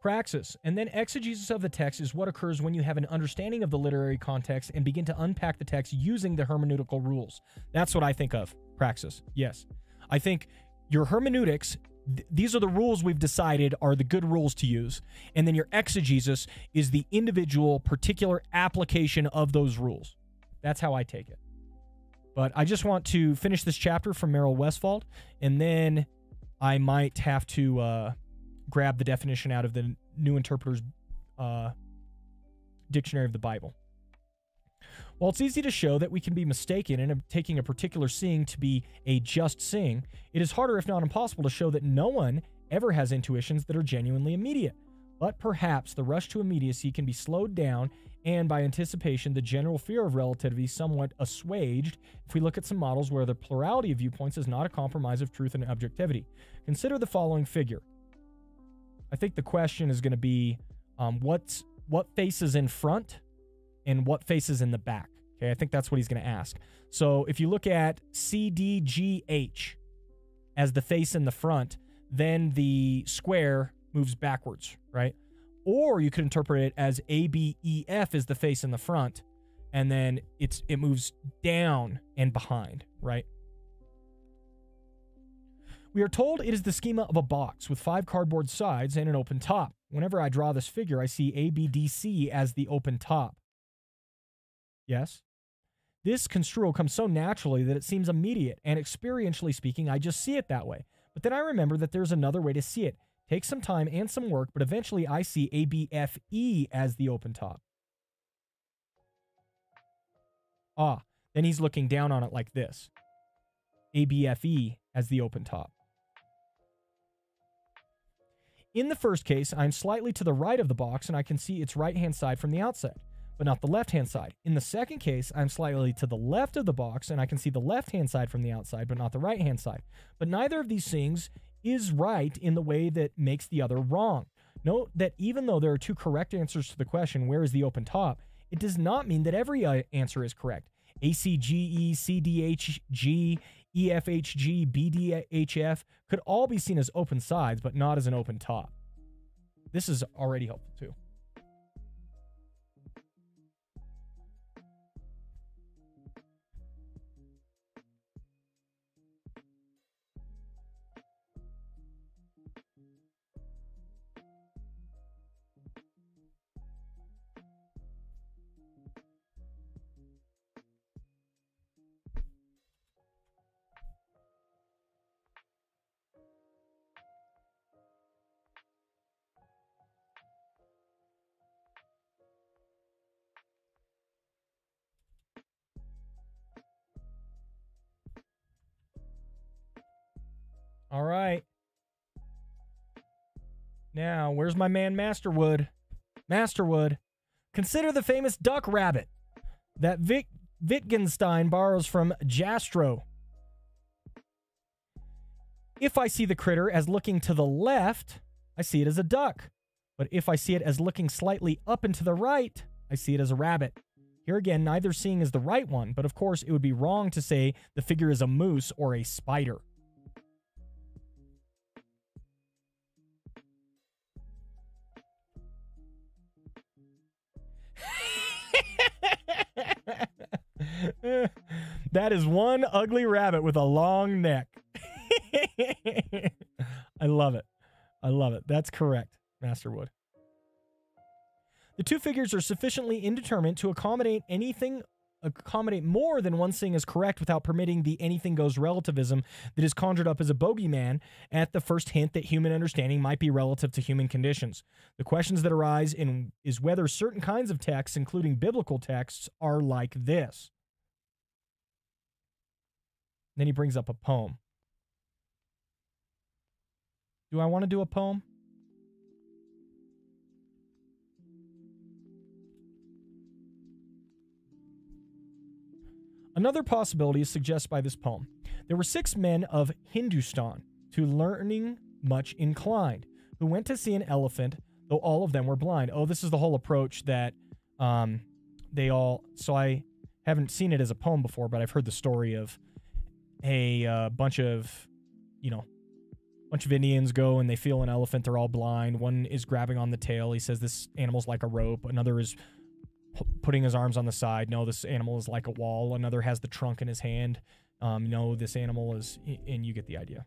Praxis, and then exegesis of the text is what occurs when you have an understanding of the literary context and begin to unpack the text using the hermeneutical rules. That's what I think of. Praxis, yes. I think your hermeneutics, th- these are the rules we've decided are the good rules to use. And then your exegesis is the individual, particular application of those rules. That's how I take it. But I just want to finish this chapter from Merrill Westphal, and then I might have to uh, grab the definition out of the New Interpreter's uh, Dictionary of the Bible. While it's easy to show that we can be mistaken in taking a particular seeing to be a just seeing, it is harder, if not impossible, to show that no one ever has intuitions that are genuinely immediate. But perhaps the rush to immediacy can be slowed down and by anticipation, the general fear of relativity somewhat assuaged if we look at some models where the plurality of viewpoints is not a compromise of truth and objectivity. Consider the following figure. I think the question is going to be um, what's, what faces in front and what faces in the back. Okay, I think that's what he's going to ask. So if you look at CDGH as the face in the front, then the square moves backwards, right? Or you could interpret it as ABEF is the face in the front, and then it's it moves down and behind, right? We are told it is the schema of a box with five cardboard sides and an open top. Whenever I draw this figure, I see ABDC as the open top. Yes? This construal comes so naturally that it seems immediate, and experientially speaking, I just see it that way. But then I remember that there's another way to see it. Takes some time and some work, but eventually I see ABFE as the open top. Ah, then he's looking down on it like this. ABFE as the open top. In the first case, I'm slightly to the right of the box and I can see its right hand side from the outside, but not the left hand side. In the second case, I'm slightly to the left of the box and I can see the left hand side from the outside, but not the right hand side. But neither of these things is right in the way that makes the other wrong. Note that even though there are two correct answers to the question, where is the open top, it does not mean that every uh, answer is correct. ACGE, CDHG, EFHG, BDHF could all be seen as open sides, but not as an open top. This is already helpful too. All right. Now, where's my man Masterwood? Masterwood. Consider the famous duck rabbit that Vic Wittgenstein borrows from Jastrow. If I see the critter as looking to the left, I see it as a duck. But if I see it as looking slightly up and to the right, I see it as a rabbit. Here again, neither seeing is the right one, but of course it would be wrong to say the figure is a moose or a spider. that is one ugly rabbit with a long neck. I love it. I love it. That's correct, Master Wood. The two figures are sufficiently indeterminate to accommodate anything accommodate more than one thing is correct without permitting the anything goes relativism that is conjured up as a bogeyman at the first hint that human understanding might be relative to human conditions. The questions that arise in is whether certain kinds of texts, including biblical texts, are like this. Then he brings up a poem. Do I want to do a poem? Another possibility is suggested by this poem. There were six men of Hindustan, to learning much inclined, who went to see an elephant, though all of them were blind. Oh, this is the whole approach that um, they all. So I haven't seen it as a poem before, but I've heard the story of a uh, bunch of, you know, bunch of Indians go and they feel an elephant. They're all blind. One is grabbing on the tail. He says this animal's like a rope. Another is putting his arms on the side. No, this animal is like a wall. Another has the trunk in his hand. Um, no, this animal is, and you get the idea.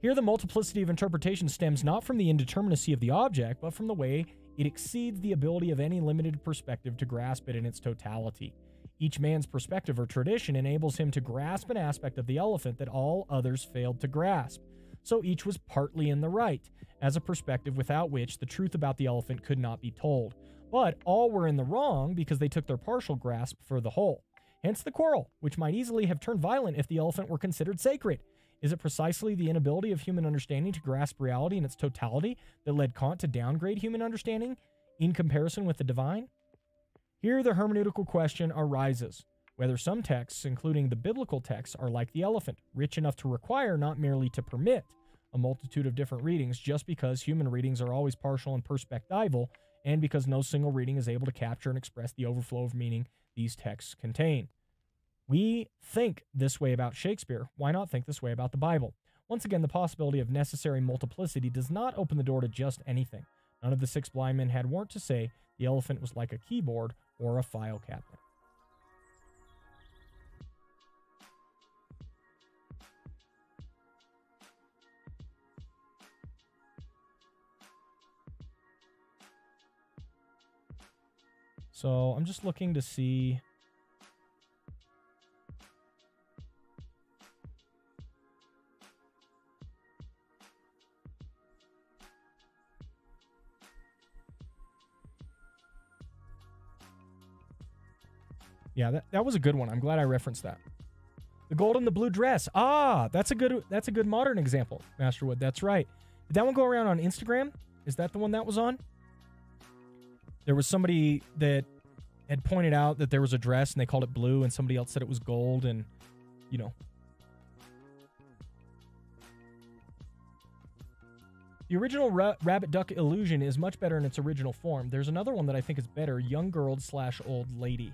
Here, the multiplicity of interpretation stems not from the indeterminacy of the object, but from the way it exceeds the ability of any limited perspective to grasp it in its totality. Each man's perspective or tradition enables him to grasp an aspect of the elephant that all others failed to grasp. So each was partly in the right, as a perspective without which the truth about the elephant could not be told. But all were in the wrong because they took their partial grasp for the whole. Hence the quarrel, which might easily have turned violent if the elephant were considered sacred. Is it precisely the inability of human understanding to grasp reality in its totality that led Kant to downgrade human understanding in comparison with the divine? Here, the hermeneutical question arises whether some texts, including the biblical texts, are like the elephant, rich enough to require, not merely to permit, a multitude of different readings just because human readings are always partial and perspectival, and because no single reading is able to capture and express the overflow of meaning these texts contain. We think this way about Shakespeare. Why not think this way about the Bible? Once again, the possibility of necessary multiplicity does not open the door to just anything. None of the six blind men had warrant to say the elephant was like a keyboard or a file cabinet. So I'm just looking to see. Yeah, that, that was a good one. I'm glad I referenced that. The gold and the blue dress. Ah, that's a good that's a good modern example, Masterwood. That's right. Did that one go around on Instagram? Is that the one that was on? There was somebody that had pointed out that there was a dress and they called it blue, and somebody else said it was gold, and you know. The original Ra- Rabbit Duck Illusion is much better in its original form. There's another one that I think is better Young Girl slash Old Lady.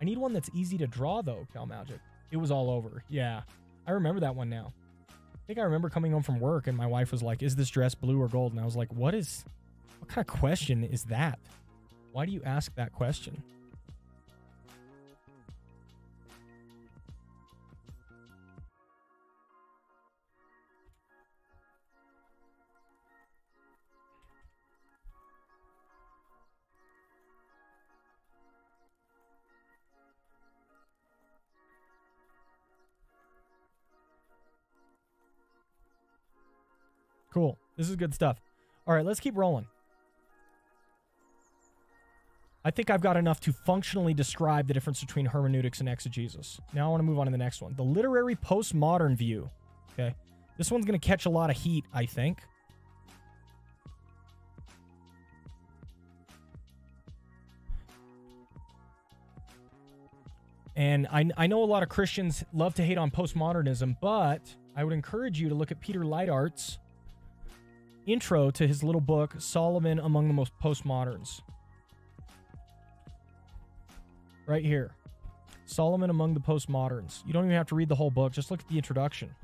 I need one that's easy to draw, though, Cal Magic. It was all over. Yeah. I remember that one now. I think I remember coming home from work and my wife was like, Is this dress blue or gold? And I was like, What is, what kind of question is that? Why do you ask that question? Cool. This is good stuff. All right, let's keep rolling. I think I've got enough to functionally describe the difference between hermeneutics and exegesis. Now I want to move on to the next one. The literary postmodern view. Okay. This one's going to catch a lot of heat, I think. And I, I know a lot of Christians love to hate on postmodernism, but I would encourage you to look at Peter Leithart's intro to his little book, Solomon Among the Most Postmoderns. Right here. Solomon Among the Postmoderns. You don't even have to read the whole book, just look at the introduction.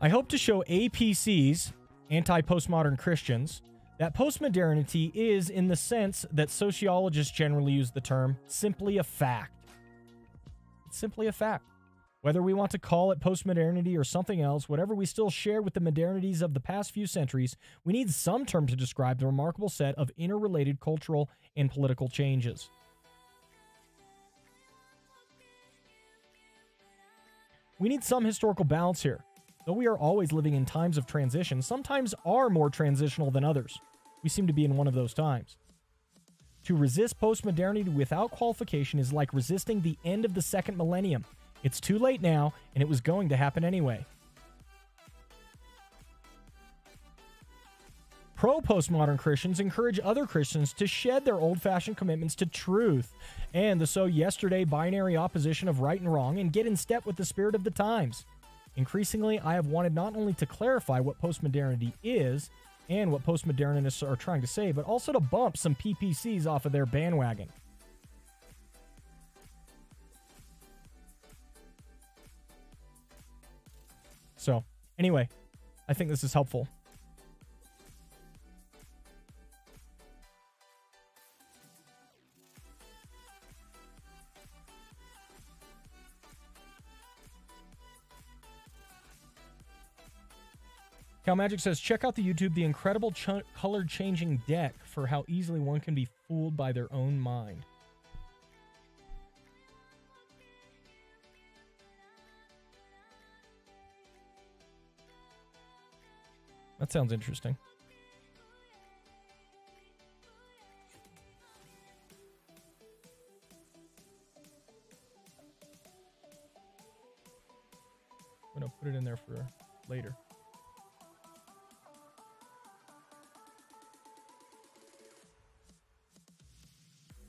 I hope to show APCs, anti postmodern Christians, that postmodernity is, in the sense that sociologists generally use the term, simply a fact. It's simply a fact. Whether we want to call it postmodernity or something else, whatever we still share with the modernities of the past few centuries, we need some term to describe the remarkable set of interrelated cultural and political changes. We need some historical balance here. Though we are always living in times of transition, some times are more transitional than others. We seem to be in one of those times. To resist postmodernity without qualification is like resisting the end of the second millennium. It's too late now, and it was going to happen anyway. Pro postmodern Christians encourage other Christians to shed their old fashioned commitments to truth and the so yesterday binary opposition of right and wrong and get in step with the spirit of the times. Increasingly, I have wanted not only to clarify what postmodernity is and what postmodernists are trying to say, but also to bump some PPCs off of their bandwagon. So, anyway, I think this is helpful. Cal Magic says, check out the YouTube, the incredible ch- color changing deck for how easily one can be fooled by their own mind. That sounds interesting. I'm gonna put it in there for later.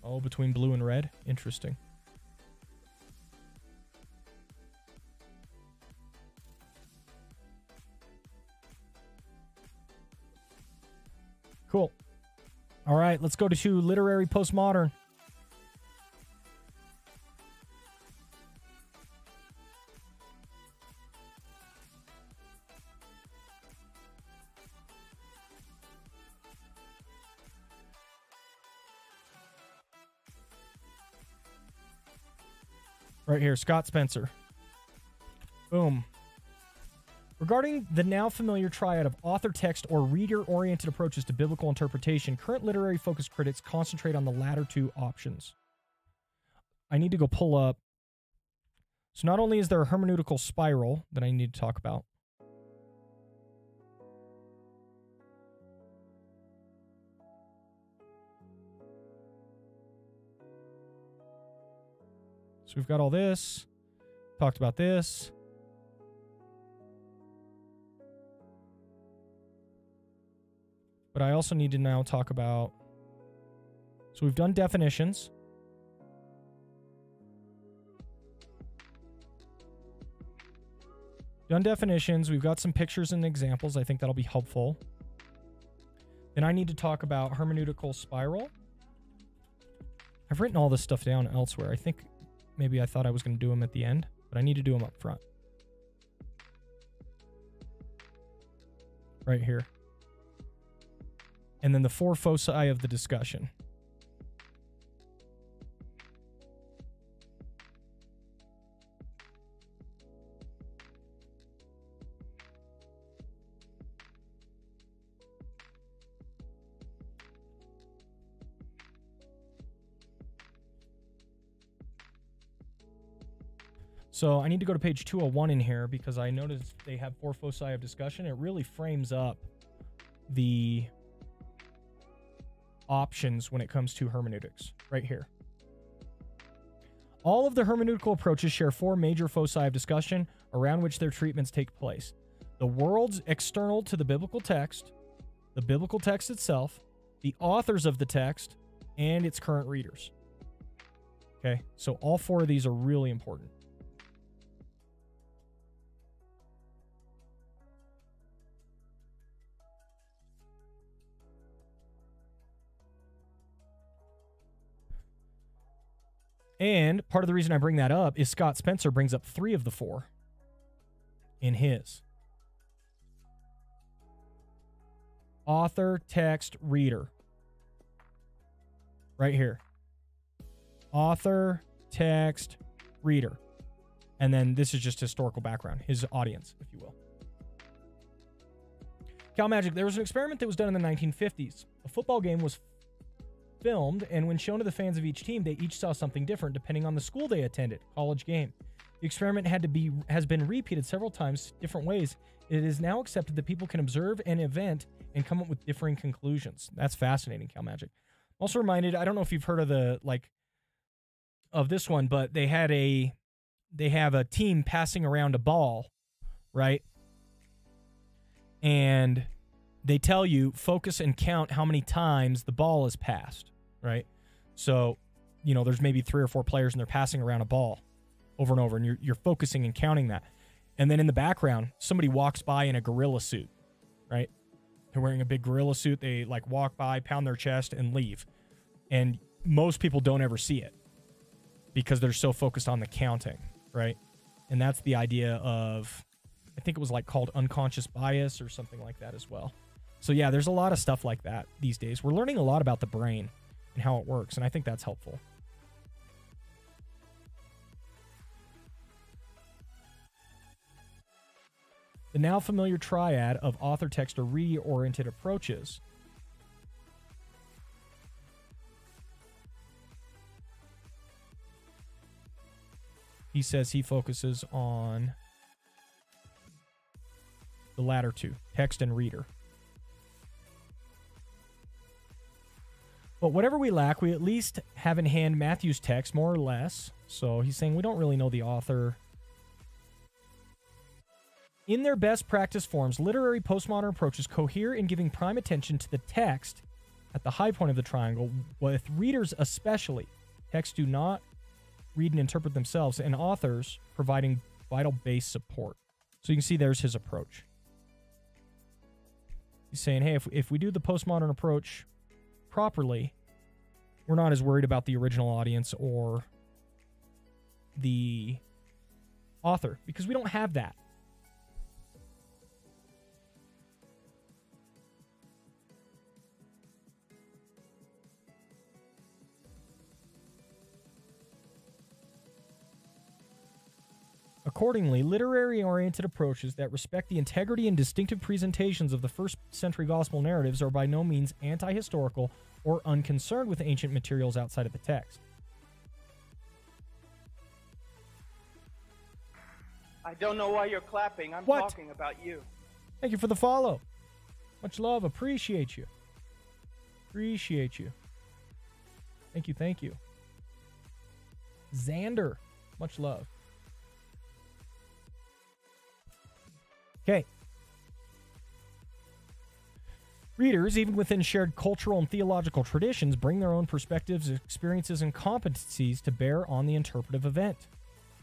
Oh, between blue and red? Interesting. Let's go to literary postmodern. Right here, Scott Spencer. Boom. Regarding the now familiar triad of author text or reader oriented approaches to biblical interpretation, current literary focused critics concentrate on the latter two options. I need to go pull up. So, not only is there a hermeneutical spiral that I need to talk about, So we've got all this. Talked about this. But I also need to now talk about. So we've done definitions. Done definitions. We've got some pictures and examples. I think that'll be helpful. Then I need to talk about hermeneutical spiral. I've written all this stuff down elsewhere. I think maybe I thought I was going to do them at the end, but I need to do them up front. Right here. And then the four foci of the discussion. So I need to go to page 201 in here because I noticed they have four foci of discussion. It really frames up the options when it comes to hermeneutics right here. All of the hermeneutical approaches share four major foci of discussion around which their treatments take place the worlds external to the biblical text, the biblical text itself, the authors of the text, and its current readers. Okay, so all four of these are really important. And part of the reason I bring that up is Scott Spencer brings up three of the four in his author, text, reader. Right here. Author, text, reader. And then this is just historical background, his audience, if you will. Cal Magic, there was an experiment that was done in the 1950s. A football game was filmed, and when shown to the fans of each team, they each saw something different depending on the school they attended, college game. The experiment had to be has been repeated several times, different ways. It is now accepted that people can observe an event and come up with differing conclusions. That's fascinating, Cal Magic. Also reminded, I don't know if you've heard of the like of this one, but they had a they have a team passing around a ball, right? And they tell you focus and count how many times the ball is passed, right? So, you know, there's maybe three or four players and they're passing around a ball over and over, and you're, you're focusing and counting that. And then in the background, somebody walks by in a gorilla suit, right? They're wearing a big gorilla suit. They like walk by, pound their chest, and leave. And most people don't ever see it because they're so focused on the counting, right? And that's the idea of, I think it was like called unconscious bias or something like that as well. So yeah, there's a lot of stuff like that these days. We're learning a lot about the brain and how it works, and I think that's helpful. the now familiar triad of author, text, or reader oriented approaches. He says he focuses on the latter two text and reader. But whatever we lack, we at least have in hand Matthew's text, more or less. So he's saying we don't really know the author. In their best practice forms, literary postmodern approaches cohere in giving prime attention to the text at the high point of the triangle, with readers especially. Texts do not read and interpret themselves, and authors providing vital base support. So you can see there's his approach. He's saying, hey, if, if we do the postmodern approach properly, we're not as worried about the original audience or the author because we don't have that. Accordingly, literary oriented approaches that respect the integrity and distinctive presentations of the first century gospel narratives are by no means anti historical or unconcerned with ancient materials outside of the text. I don't know why you're clapping. I'm What? talking about you. Thank you for the follow. Much love. Appreciate you. Appreciate you. Thank you. Thank you. Xander. Much love. Okay. Readers, even within shared cultural and theological traditions, bring their own perspectives, experiences, and competencies to bear on the interpretive event.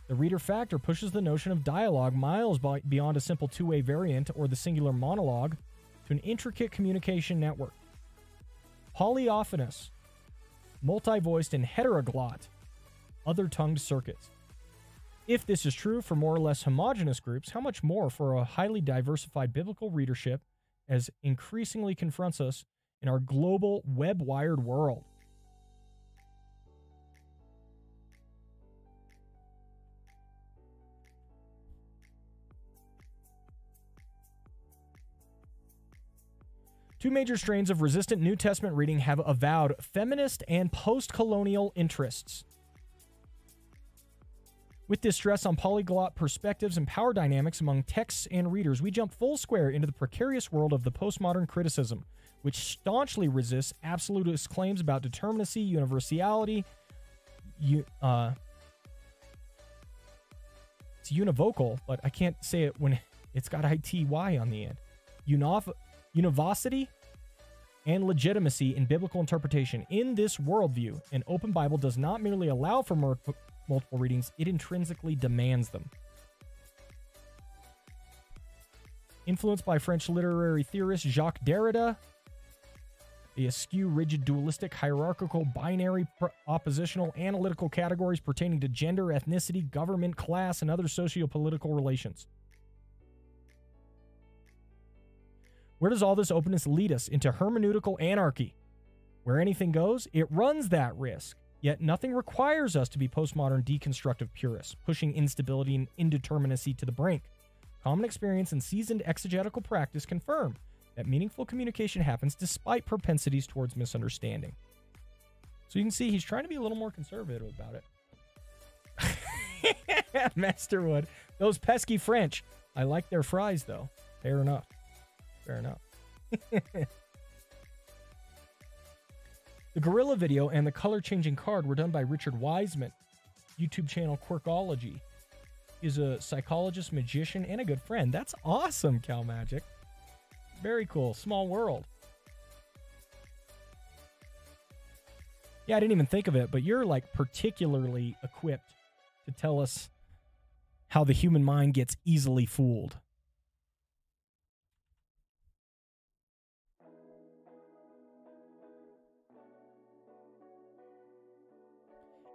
The reader factor pushes the notion of dialogue miles beyond a simple two way variant or the singular monologue to an intricate communication network. Polyphonous, multi voiced, and heteroglot, other tongued circuits. If this is true for more or less homogenous groups, how much more for a highly diversified biblical readership as increasingly confronts us in our global web wired world? Two major strains of resistant New Testament reading have avowed feminist and post colonial interests. With this stress on polyglot perspectives and power dynamics among texts and readers, we jump full square into the precarious world of the postmodern criticism, which staunchly resists absolutist claims about determinacy, universality, u- uh, it's univocal, but I can't say it when it's got ity on the end. Univocity and legitimacy in biblical interpretation. In this worldview, an open Bible does not merely allow for multiple readings, it intrinsically demands them. Influenced by French literary theorist Jacques Derrida, the askew, rigid, dualistic, hierarchical, binary, oppositional, analytical categories pertaining to gender, ethnicity, government, class, and other socio political relations. Where does all this openness lead us? Into hermeneutical anarchy. Where anything goes, it runs that risk. Yet nothing requires us to be postmodern deconstructive purists, pushing instability and indeterminacy to the brink. Common experience and seasoned exegetical practice confirm that meaningful communication happens despite propensities towards misunderstanding. So you can see he's trying to be a little more conservative about it. Masterwood. Those pesky French. I like their fries, though. Fair enough. Fair enough. the gorilla video and the color changing card were done by Richard Wiseman. YouTube channel Quirkology. He's a psychologist, magician, and a good friend. That's awesome, Cal Magic. Very cool. Small world. Yeah, I didn't even think of it, but you're like particularly equipped to tell us how the human mind gets easily fooled.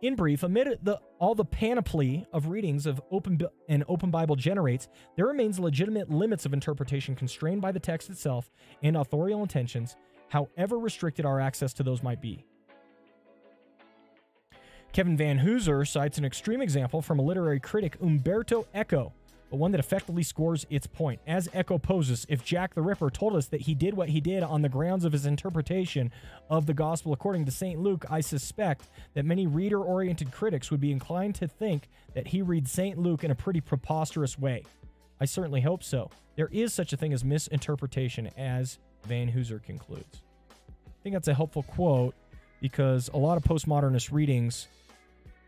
In brief, amid the, all the panoply of readings of open an open Bible generates, there remains legitimate limits of interpretation constrained by the text itself and authorial intentions, however restricted our access to those might be. Kevin Vanhoozer cites an extreme example from a literary critic, Umberto Eco, but one that effectively scores its point. As Eco poses, if Jack the Ripper told us that he did what he did on the grounds of his interpretation of the gospel according to St. Luke, I suspect that many reader oriented critics would be inclined to think that he reads St. Luke in a pretty preposterous way. I certainly hope so. There is such a thing as misinterpretation, as Vanhoozer concludes. I think that's a helpful quote because a lot of postmodernist readings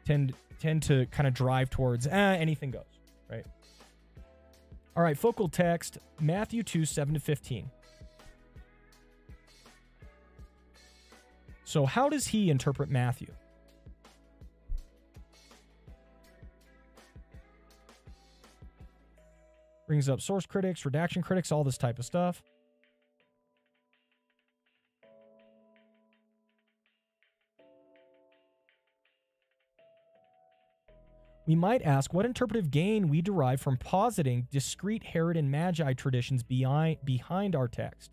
tend tend to kind of drive towards ah, anything goes, right? All right, focal text Matthew 2 7 to 15. So, how does he interpret Matthew? Brings up source critics, redaction critics, all this type of stuff. We might ask what interpretive gain we derive from positing discrete Herod and Magi traditions behind, behind our text.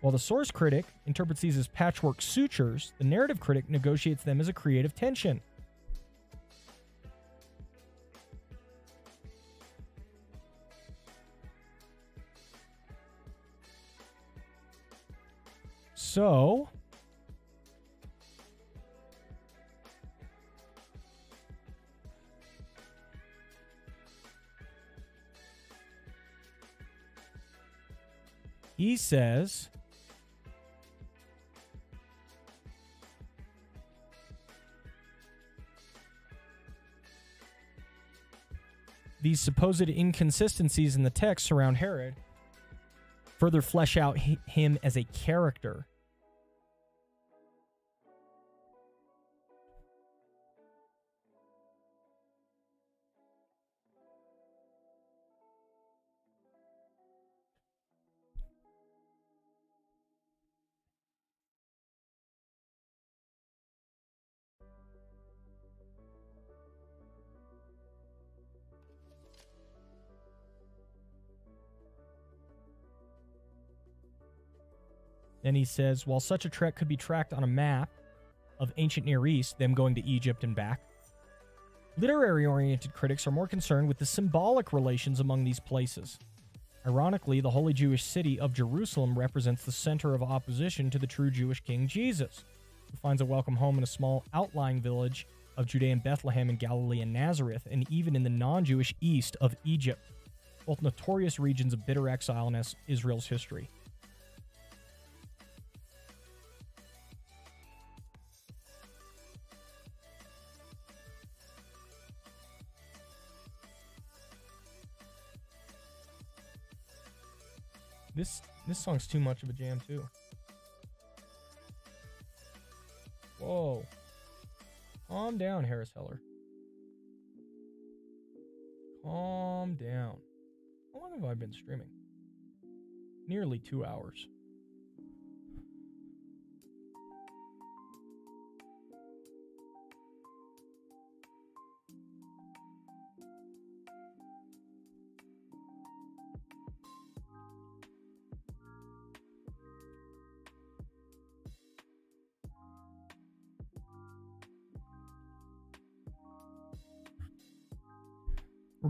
While the source critic interprets these as patchwork sutures, the narrative critic negotiates them as a creative tension. So, he says these supposed inconsistencies in the text around Herod further flesh out him as a character. Then he says, while such a trek could be tracked on a map of ancient Near East, them going to Egypt and back, literary oriented critics are more concerned with the symbolic relations among these places. Ironically, the holy Jewish city of Jerusalem represents the center of opposition to the true Jewish King Jesus, who finds a welcome home in a small outlying village of Judean Bethlehem and Galilee and Nazareth, and even in the non Jewish east of Egypt, both notorious regions of bitter exile in Israel's history. This this song's too much of a jam too. Whoa. Calm down, Harris Heller. Calm down. How long have I been streaming? Nearly two hours.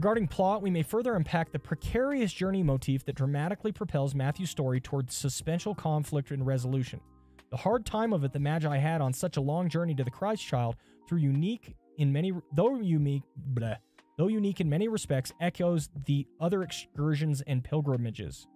Regarding plot, we may further unpack the precarious journey motif that dramatically propels Matthew's story towards suspenseful conflict and resolution. The hard time of it the Magi had on such a long journey to the Christ child, through unique in many though unique bleh, though unique in many respects, echoes the other excursions and pilgrimages.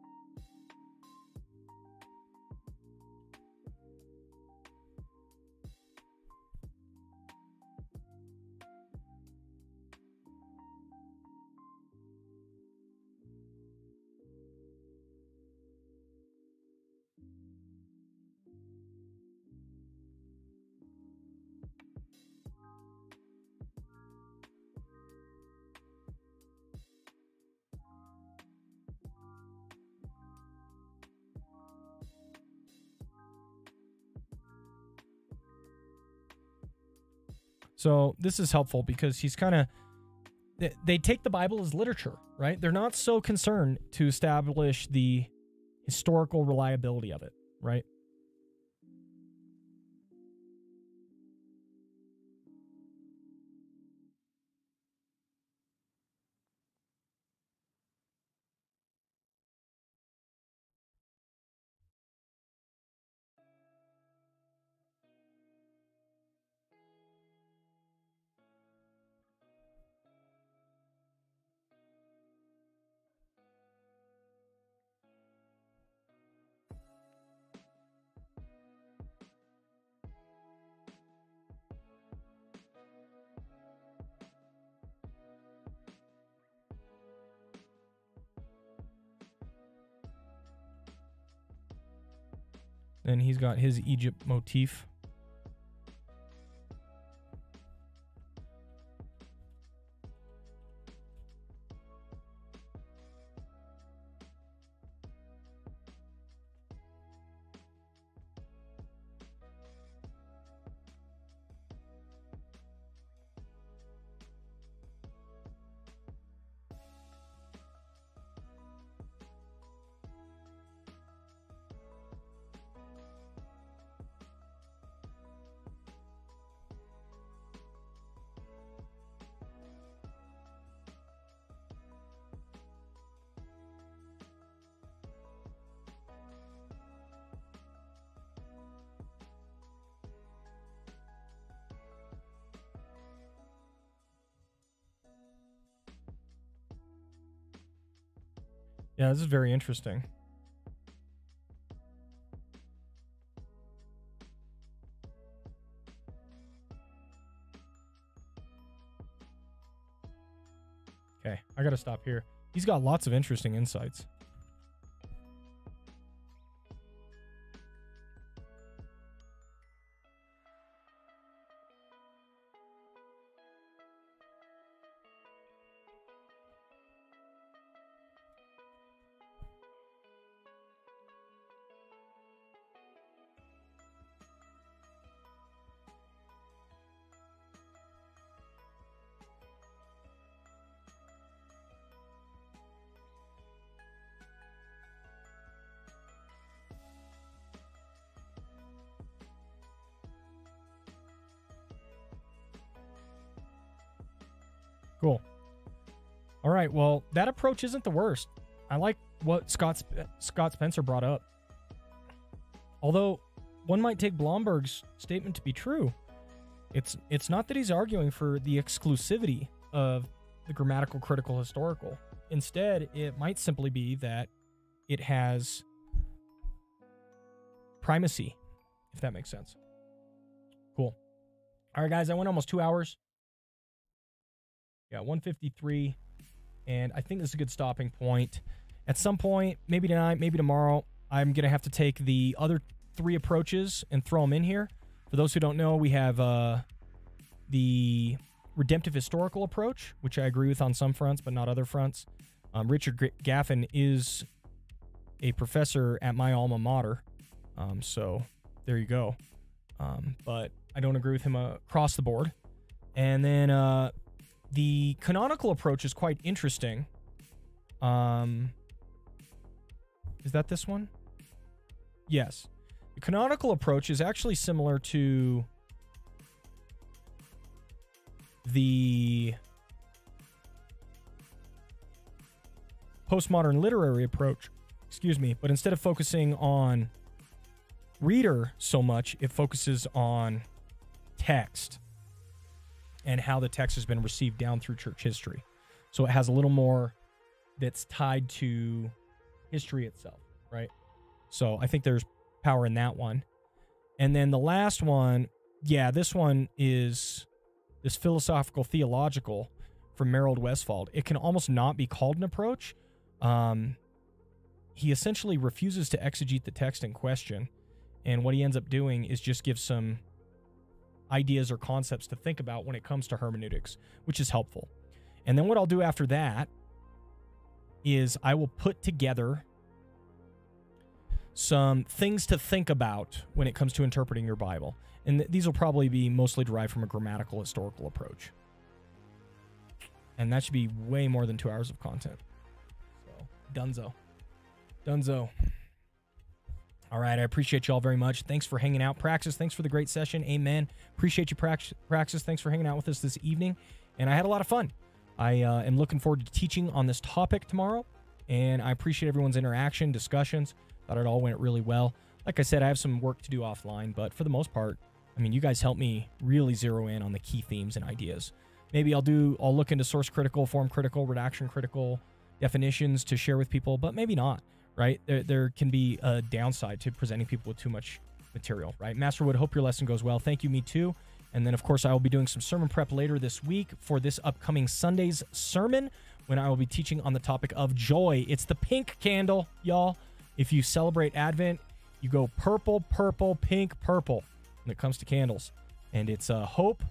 So this is helpful because he's kind of they, take the Bible as literature, right? They're not so concerned to establish the historical reliability of it, right? And he's got his Egypt motif. Yeah, this is very interesting. Okay, I gotta stop here. He's got lots of interesting insights. Right. Well, that approach isn't the worst. I like what Scott Sp- Scott Spencer brought up. Although one might take Blomberg's statement to be true, it's it's not that he's arguing for the exclusivity of the grammatical critical historical. Instead, it might simply be that it has primacy, if that makes sense. Cool. All right, guys, I went almost two hours. Yeah, 153. And I think this is a good stopping point. At some point, maybe tonight, maybe tomorrow, I'm going to have to take the other three approaches and throw them in here. For those who don't know, we have uh, the redemptive historical approach, which I agree with on some fronts, but not other fronts. Um, Richard Gaffin is a professor at my alma mater. Um, so there you go. Um, but I don't agree with him uh, across the board. And then uh, the canonical approach is quite interesting. Um, is that this one? Yes. The canonical approach is actually similar to the postmodern literary approach. Excuse me, but instead of focusing on reader so much, it focuses on text and how the text has been received down through church history. So it has a little more that's tied to history itself, right? So I think there's power in that one. And then the last one, yeah, this one is this philosophical theological from Merold Westphal. It can almost not be called an approach. Um, he essentially refuses to exegete the text in question. And what he ends up doing is just give some ideas or concepts to think about when it comes to hermeneutics, which is helpful. And then what I'll do after that is I will put together some things to think about when it comes to interpreting your Bible. And th- these will probably be mostly derived from a grammatical historical approach. And that should be way more than two hours of content. So, dunzo. Dunzo. All right, I appreciate you all very much. Thanks for hanging out. Praxis, thanks for the great session. Amen. Appreciate you, Prax- Praxis. Thanks for hanging out with us this evening. And I had a lot of fun. I uh, am looking forward to teaching on this topic tomorrow. And I appreciate everyone's interaction, discussions. Thought it all went really well. Like I said, I have some work to do offline, but for the most part, I mean, you guys helped me really zero in on the key themes and ideas. Maybe I'll do, I'll look into source critical, form critical, redaction critical definitions to share with people, but maybe not right? There, there can be a downside to presenting people with too much material, right? Masterwood, hope your lesson goes well. Thank you, me too. And then, of course, I will be doing some sermon prep later this week for this upcoming Sunday's sermon when I will be teaching on the topic of joy. It's the pink candle, y'all. If you celebrate Advent, you go purple, purple, pink, purple when it comes to candles. And it's uh, hope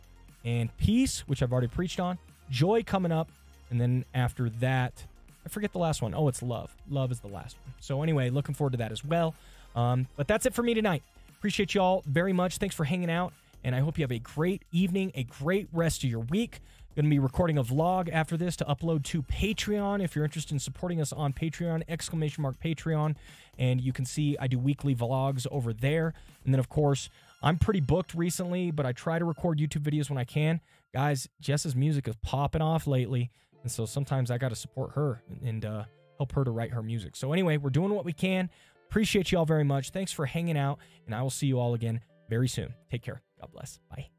and peace, which I've already preached on, joy coming up, and then after that, I forget the last one. Oh, it's love. Love is the last one. So anyway, looking forward to that as well. Um, but that's it for me tonight. Appreciate y'all very much. Thanks for hanging out, and I hope you have a great evening, a great rest of your week. Going to be recording a vlog after this to upload to Patreon. If you're interested in supporting us on Patreon, exclamation mark Patreon, and you can see I do weekly vlogs over there. And then of course, I'm pretty booked recently, but I try to record YouTube videos when I can. Guys, Jess's music is popping off lately, and so sometimes I got to support her and, uh, help her to write her music. So, anyway, we're doing what we can. Appreciate you all very much. Thanks for hanging out, and I will see you all again very soon. Take care. God bless. Bye.